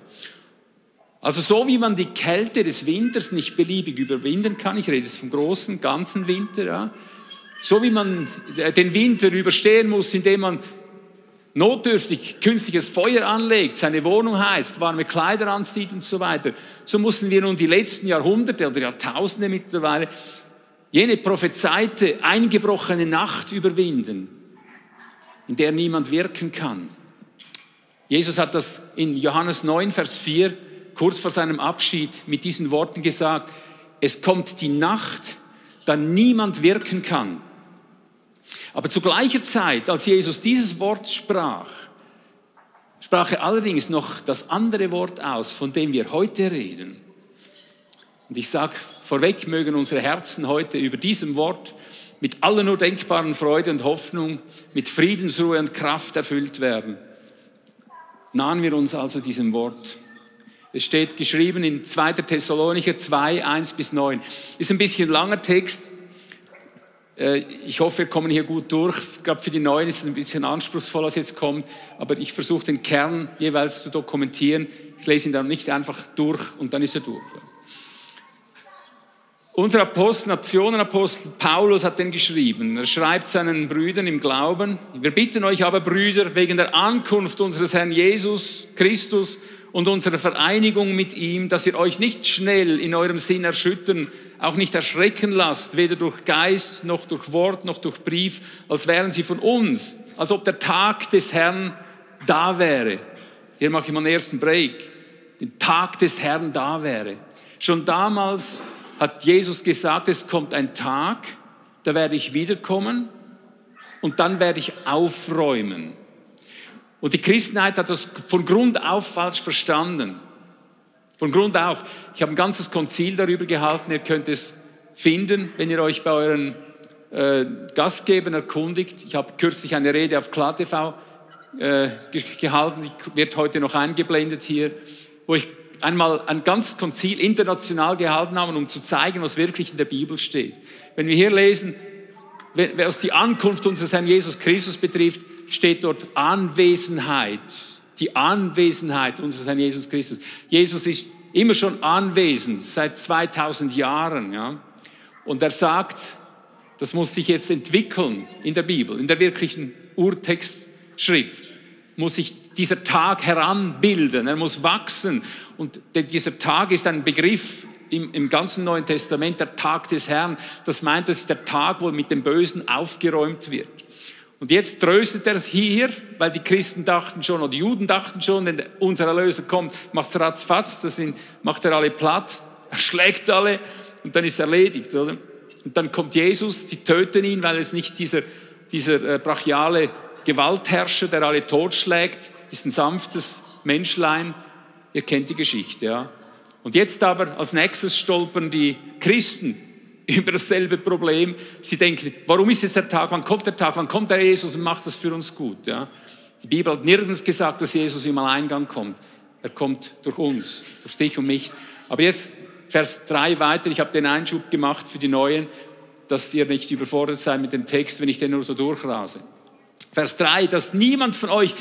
Also so wie man die Kälte des Winters nicht beliebig überwinden kann, ich rede jetzt vom großen, ganzen Winter, ja, so wie man den Winter überstehen muss, indem man notdürftig künstliches Feuer anlegt, seine Wohnung heizt, warme Kleider anzieht und so weiter, so mussten wir nun die letzten Jahrhunderte oder Jahrtausende mittlerweile jene prophezeite eingebrochene Nacht überwinden, in der niemand wirken kann. Jesus hat das in Johannes 9, Vers 4 kurz vor seinem Abschied mit diesen Worten gesagt, es kommt die Nacht, da niemand wirken kann. Aber zu gleicher Zeit, als Jesus dieses Wort sprach, sprach er allerdings noch das andere Wort aus, von dem wir heute reden. Und ich sage vorweg, mögen unsere Herzen heute über diesem Wort mit aller nur denkbaren Freude und Hoffnung, mit Friedensruhe und Kraft erfüllt werden. Nahen wir uns also diesem Wort. Es steht geschrieben in 2. Thessalonicher 2, 1 bis 9. Ist ein bisschen langer Text. Äh, ich hoffe, wir kommen hier gut durch. Ich glaube, für die Neuen ist es ein bisschen anspruchsvoller, was jetzt kommt. Aber ich versuche den Kern jeweils zu dokumentieren. Ich lese ihn dann nicht einfach durch und dann ist er durch. Unser Apostel, Nationenapostel Paulus hat den geschrieben. Er schreibt seinen Brüdern im Glauben, wir bitten euch aber, Brüder, wegen der Ankunft unseres Herrn Jesus Christus und unserer Vereinigung mit ihm, dass ihr euch nicht schnell in eurem Sinn erschüttern, auch nicht erschrecken lasst, weder durch Geist noch durch Wort noch durch Brief, als wären sie von uns, als ob der Tag des Herrn da wäre. Hier mache ich mal einen ersten Break. Den Tag des Herrn da wäre. Schon damals hat Jesus gesagt, es kommt ein Tag, da werde ich wiederkommen und dann werde ich aufräumen. Und die Christenheit hat das von Grund auf falsch verstanden. Von Grund auf. Ich habe ein ganzes Konzil darüber gehalten. Ihr könnt es finden, wenn ihr euch bei euren äh, Gastgebern erkundigt. Ich habe kürzlich eine Rede auf KlaTV äh, gehalten, die wird heute noch eingeblendet hier, wo ich einmal ein ganzes Konzil international gehalten habe, um zu zeigen, was wirklich in der Bibel steht. Wenn wir hier lesen, was die Ankunft unseres Herrn Jesus Christus betrifft, steht dort Anwesenheit. Die Anwesenheit unseres Herrn Jesus Christus. Jesus ist immer schon anwesend, seit 2000 Jahren. Ja? Und er sagt, das muss sich jetzt entwickeln in der Bibel, in der wirklichen Urtextschrift. Muss sich dieser Tag heranbilden, er muss wachsen. Und dieser Tag ist ein Begriff im, im, ganzen Neuen Testament, der Tag des Herrn. Das meint, das ist der Tag, wo mit dem Bösen aufgeräumt wird. Und jetzt tröstet er es hier, weil die Christen dachten schon, oder die Juden dachten schon, wenn unser Erlöser kommt, macht er ratzfatz, das sind, macht er alle platt, er schlägt alle und dann ist er erledigt, oder? Und dann kommt Jesus, die töten ihn, weil es nicht dieser, dieser äh, brachiale Gewaltherrscher, der alle totschlägt, ist ein sanftes Menschlein. Ihr kennt die Geschichte, ja. Und jetzt aber als nächstes stolpern die Christen über dasselbe Problem. Sie denken, warum ist es der Tag, wann kommt der Tag, wann kommt der Jesus und macht das für uns gut? Ja? Die Bibel hat nirgends gesagt, dass Jesus im Alleingang kommt. Er kommt durch uns, durch dich und mich. Aber jetzt Vers 3 weiter, ich habe den Einschub gemacht für die Neuen, dass ihr nicht überfordert seid mit dem Text, wenn ich den nur so durchrase. Vers 3, dass niemand von euch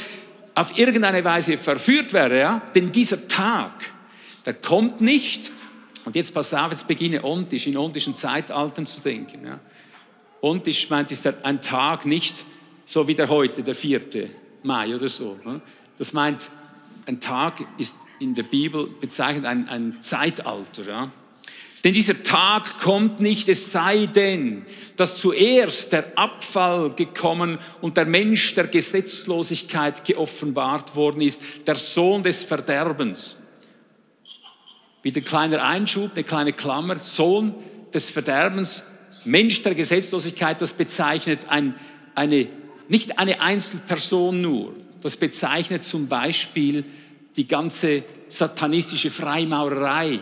auf irgendeine Weise verführt werde, ja? denn dieser Tag, der kommt nicht, und jetzt pass auf, jetzt beginne ontisch, in ontischen Zeitaltern zu denken. Ja. Ontisch meint, ist ein Tag nicht so wie der heute, der 4. Mai oder so. Das meint, ein Tag ist in der Bibel bezeichnet ein, ein Zeitalter. Ja. Denn dieser Tag kommt nicht, es sei denn, dass zuerst der Abfall gekommen und der Mensch der Gesetzlosigkeit geoffenbart worden ist, der Sohn des Verderbens. Wieder ein kleiner Einschub, eine kleine Klammer. Sohn des Verderbens, Mensch der Gesetzlosigkeit, das bezeichnet ein, eine, nicht eine Einzelperson nur. Das bezeichnet zum Beispiel die ganze satanistische Freimaurerei.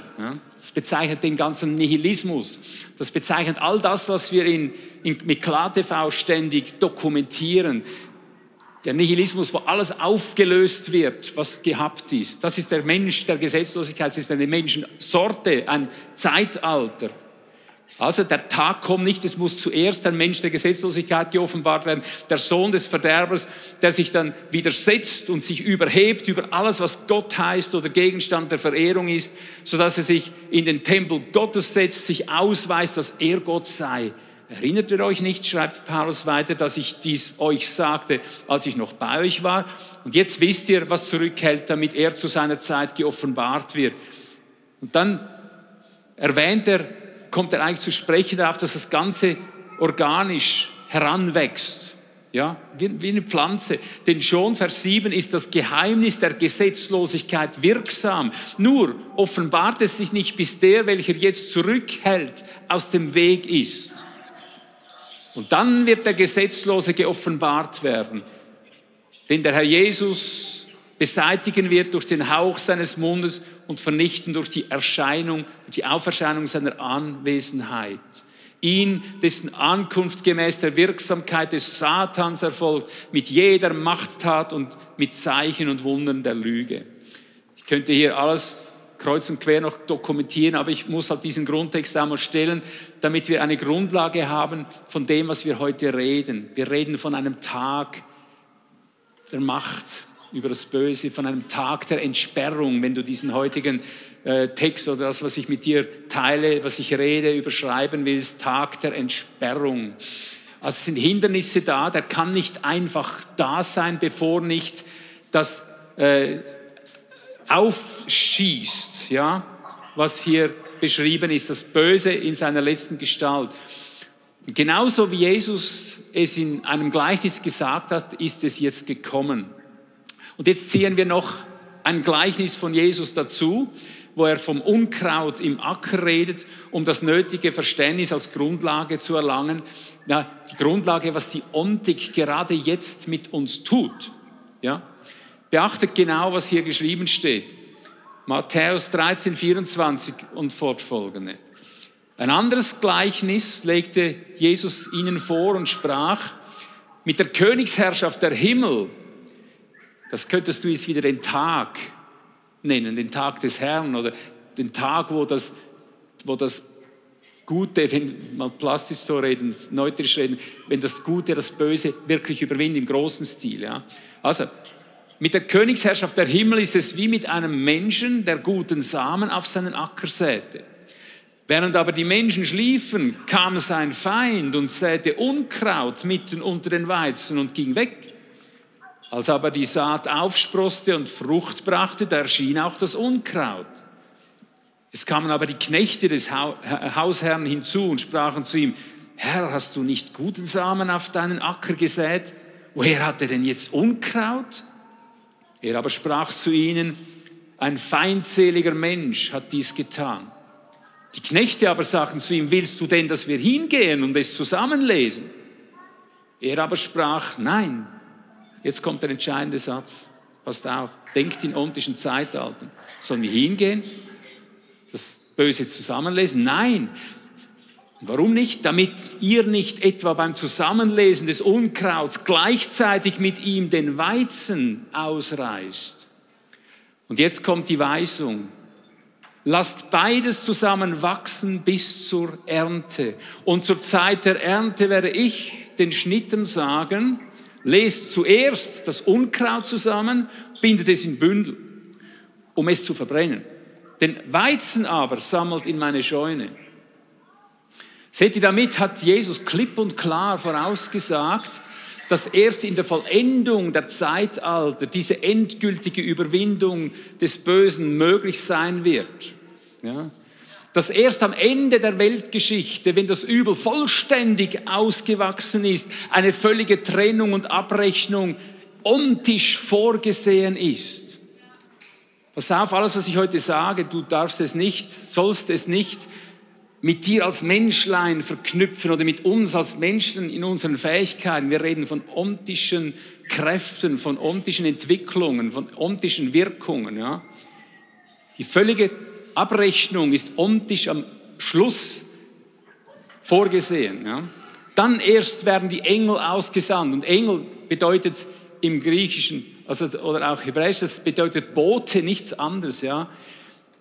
Das bezeichnet den ganzen Nihilismus. Das bezeichnet all das, was wir in, in, mit KlaTV ständig dokumentieren der Nihilismus, wo alles aufgelöst wird, was gehabt ist. Das ist der Mensch der Gesetzlosigkeit, das ist eine Menschensorte, ein Zeitalter. Also der Tag kommt nicht, es muss zuerst ein Mensch der Gesetzlosigkeit geoffenbart werden, der Sohn des Verderbers, der sich dann widersetzt und sich überhebt über alles, was Gott heißt oder Gegenstand der Verehrung ist, sodass er sich in den Tempel Gottes setzt, sich ausweist, dass er Gott sei. Erinnert ihr euch nicht, schreibt Paulus weiter, dass ich dies euch sagte, als ich noch bei euch war? Und jetzt wisst ihr, was zurückhält, damit er zu seiner Zeit geoffenbart wird. Und dann erwähnt er, kommt er eigentlich zu sprechen darauf, dass das Ganze organisch heranwächst. Ja, wie, wie eine Pflanze. Denn schon, Vers 7, ist das Geheimnis der Gesetzlosigkeit wirksam. Nur offenbart es sich nicht, bis der, welcher jetzt zurückhält, aus dem Weg ist. Und dann wird der Gesetzlose geoffenbart werden. Denn der Herr Jesus beseitigen wird durch den Hauch seines Mundes und vernichten durch die Erscheinung, die Auferscheinung seiner Anwesenheit. Ihn, dessen Ankunft gemäß der Wirksamkeit des Satans erfolgt, mit jeder Machttat und mit Zeichen und Wundern der Lüge. Ich könnte hier alles kreuz und quer noch dokumentieren, aber ich muss halt diesen Grundtext einmal stellen, damit wir eine Grundlage haben von dem, was wir heute reden. Wir reden von einem Tag der Macht über das Böse, von einem Tag der Entsperrung, wenn du diesen heutigen äh, Text oder das, was ich mit dir teile, was ich rede, überschreiben willst, Tag der Entsperrung. Also sind Hindernisse da, der kann nicht einfach da sein, bevor nicht das äh, aufschießt, ja, was hier beschrieben ist, das Böse in seiner letzten Gestalt. genauso wie Jesus es in einem Gleichnis gesagt hat, ist es jetzt gekommen. Und jetzt ziehen wir noch ein Gleichnis von Jesus dazu, wo er vom Unkraut im Acker redet, um das nötige Verständnis als Grundlage zu erlangen. Ja, die Grundlage, was die Ontik gerade jetzt mit uns tut. Ja? Beachtet genau, was hier geschrieben steht. Matthäus 13, 24 und fortfolgende. Ein anderes Gleichnis legte Jesus ihnen vor und sprach, mit der Königsherrschaft der Himmel das könntest du jetzt wieder den Tag nennen, den Tag des Herrn oder den Tag, wo das, wo das Gute, wenn wir plastisch so reden, neutrisch reden, wenn das Gute das Böse wirklich überwindet im großen Stil. Ja. Also, mit der Königsherrschaft der Himmel ist es wie mit einem Menschen, der guten Samen auf seinen Acker säte. Während aber die Menschen schliefen, kam sein Feind und säte Unkraut mitten unter den Weizen und ging weg. Als aber die Saat aufsproste und Frucht brachte, da erschien auch das Unkraut. Es kamen aber die Knechte des Hausherrn hinzu und sprachen zu ihm, Herr, hast du nicht guten Samen auf deinen Acker gesät? Woher hat er denn jetzt Unkraut? Er aber sprach zu ihnen, ein feindseliger Mensch hat dies getan. Die Knechte aber sagten zu ihm, willst du denn, dass wir hingehen und es zusammenlesen? Er aber sprach, nein, Jetzt kommt der entscheidende Satz. Passt auf. Denkt in ontischen Zeitaltern. Sollen wir hingehen? Das Böse zusammenlesen? Nein. Warum nicht? Damit ihr nicht etwa beim Zusammenlesen des Unkrauts gleichzeitig mit ihm den Weizen ausreißt. Und jetzt kommt die Weisung. Lasst beides zusammen wachsen bis zur Ernte. Und zur Zeit der Ernte werde ich den Schnitten sagen, lest zuerst das Unkraut zusammen, bindet es in Bündel, um es zu verbrennen. Den Weizen aber sammelt in meine Scheune. Seht ihr, damit hat Jesus klipp und klar vorausgesagt, dass erst in der Vollendung der Zeitalter diese endgültige Überwindung des Bösen möglich sein wird. Ja? dass erst am Ende der Weltgeschichte, wenn das Übel vollständig ausgewachsen ist, eine völlige Trennung und Abrechnung ontisch vorgesehen ist. Pass auf, alles, was ich heute sage, du darfst es nicht, sollst es nicht mit dir als Menschlein verknüpfen oder mit uns als Menschen in unseren Fähigkeiten. Wir reden von ontischen Kräften, von ontischen Entwicklungen, von ontischen Wirkungen. Ja? Die völlige Abrechnung ist ontisch am Schluss vorgesehen. Ja. Dann erst werden die Engel ausgesandt. Und Engel bedeutet im Griechischen, also, oder auch Hebräisch, das bedeutet Bote, nichts anderes. Ja.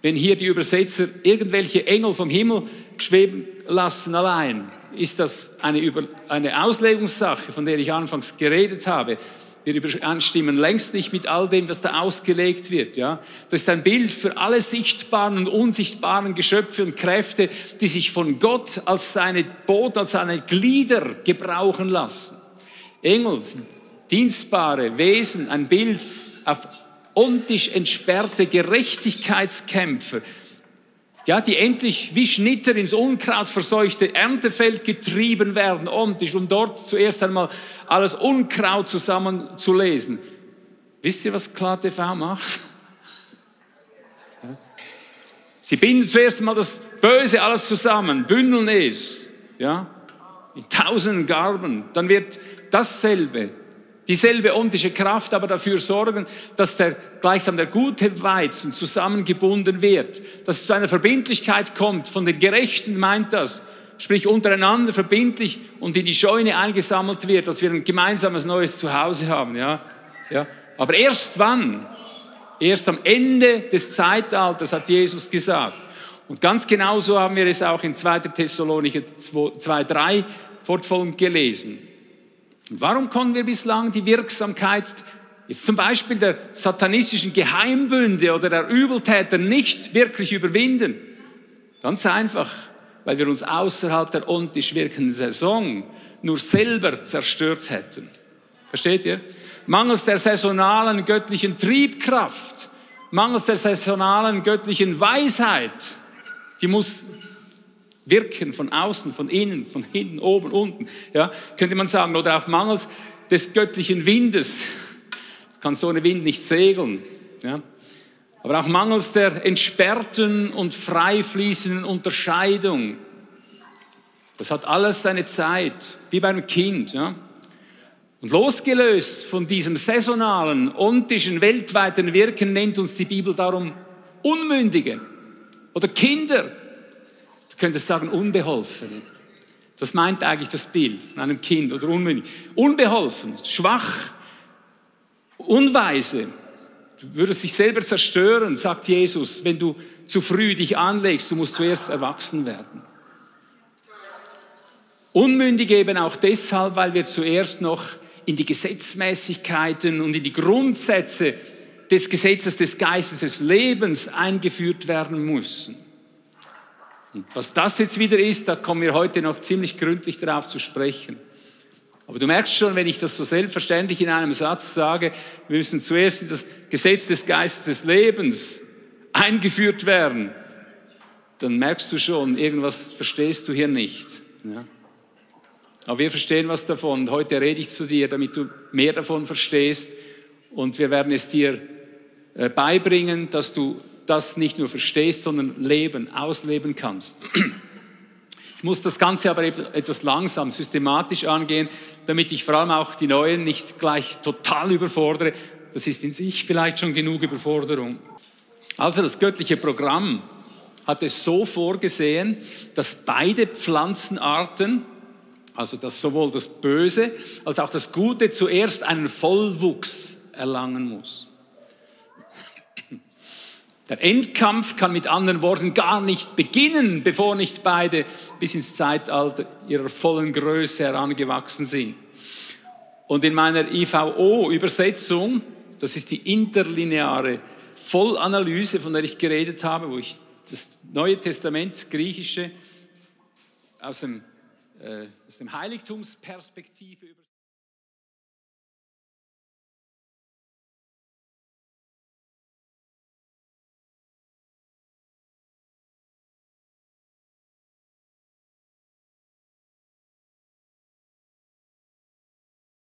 Wenn hier die Übersetzer irgendwelche Engel vom Himmel schweben lassen allein, ist das eine, eine Auslegungssache, von der ich anfangs geredet habe. Wir übereinstimmen längst nicht mit all dem, was da ausgelegt wird. Ja? Das ist ein Bild für alle sichtbaren und unsichtbaren Geschöpfe und Kräfte, die sich von Gott als seine Boot, als seine Glieder gebrauchen lassen. Engel sind dienstbare Wesen, ein Bild auf ontisch entsperrte Gerechtigkeitskämpfer, ja, die endlich wie Schnitter ins Unkraut verseuchte Erntefeld getrieben werden, ontisch, um dort zuerst einmal alles Unkraut zusammenzulesen. Wisst ihr, was KlaTV macht? Sie binden zuerst einmal das Böse alles zusammen, bündeln es, ja, in tausenden Garben. Dann wird dasselbe Dieselbe ondische Kraft aber dafür sorgen, dass der, gleichsam der gute Weizen zusammengebunden wird, dass es zu einer Verbindlichkeit kommt. Von den Gerechten meint das, sprich untereinander verbindlich und in die Scheune eingesammelt wird, dass wir ein gemeinsames neues Zuhause haben. Ja? Ja? Aber erst wann? Erst am Ende des Zeitalters hat Jesus gesagt. Und ganz genauso haben wir es auch in 2. Thessalonicher 2,3 fortfolgend gelesen. Warum konnten wir bislang die Wirksamkeit jetzt zum Beispiel der satanistischen Geheimbünde oder der Übeltäter nicht wirklich überwinden? Ganz einfach, weil wir uns außerhalb der ontisch wirkenden Saison nur selber zerstört hätten. Versteht ihr? Mangels der saisonalen göttlichen Triebkraft, mangels der saisonalen göttlichen Weisheit, die muss wirken von außen, von innen, von hinten, oben, unten, ja, könnte man sagen, oder auch mangels des göttlichen Windes. Du kannst ohne Wind nicht segeln, ja. Aber auch mangels der entsperrten und frei fließenden Unterscheidung. Das hat alles seine Zeit, wie beim Kind, ja. Und losgelöst von diesem saisonalen, ontischen, weltweiten Wirken nennt uns die Bibel darum Unmündige oder Kinder Du könntest sagen, unbeholfen. Das meint eigentlich das Bild von einem Kind oder unmündig. Unbeholfen, schwach, unweise. Du würdest dich selber zerstören, sagt Jesus, wenn du zu früh dich anlegst. Du musst zuerst erwachsen werden. Unmündig eben auch deshalb, weil wir zuerst noch in die Gesetzmäßigkeiten und in die Grundsätze des Gesetzes des Geistes des Lebens eingeführt werden müssen. Und was das jetzt wieder ist, da kommen wir heute noch ziemlich gründlich darauf zu sprechen. Aber du merkst schon, wenn ich das so selbstverständlich in einem Satz sage, wir müssen zuerst in das Gesetz des Geistes des Lebens eingeführt werden, dann merkst du schon, irgendwas verstehst du hier nicht. Ja. Aber wir verstehen was davon. Und heute rede ich zu dir, damit du mehr davon verstehst. Und wir werden es dir äh, beibringen, dass du das nicht nur verstehst, sondern leben, ausleben kannst. Ich muss das Ganze aber etwas langsam, systematisch angehen, damit ich vor allem auch die Neuen nicht gleich total überfordere. Das ist in sich vielleicht schon genug Überforderung. Also das göttliche Programm hat es so vorgesehen, dass beide Pflanzenarten, also dass sowohl das Böse als auch das Gute zuerst einen Vollwuchs erlangen muss. Der Endkampf kann mit anderen Worten gar nicht beginnen, bevor nicht beide bis ins Zeitalter ihrer vollen Größe herangewachsen sind. Und in meiner IVO-Übersetzung, das ist die interlineare Vollanalyse, von der ich geredet habe, wo ich das Neue Testament, Griechische, aus dem, äh, aus dem Heiligtumsperspektive übersetze,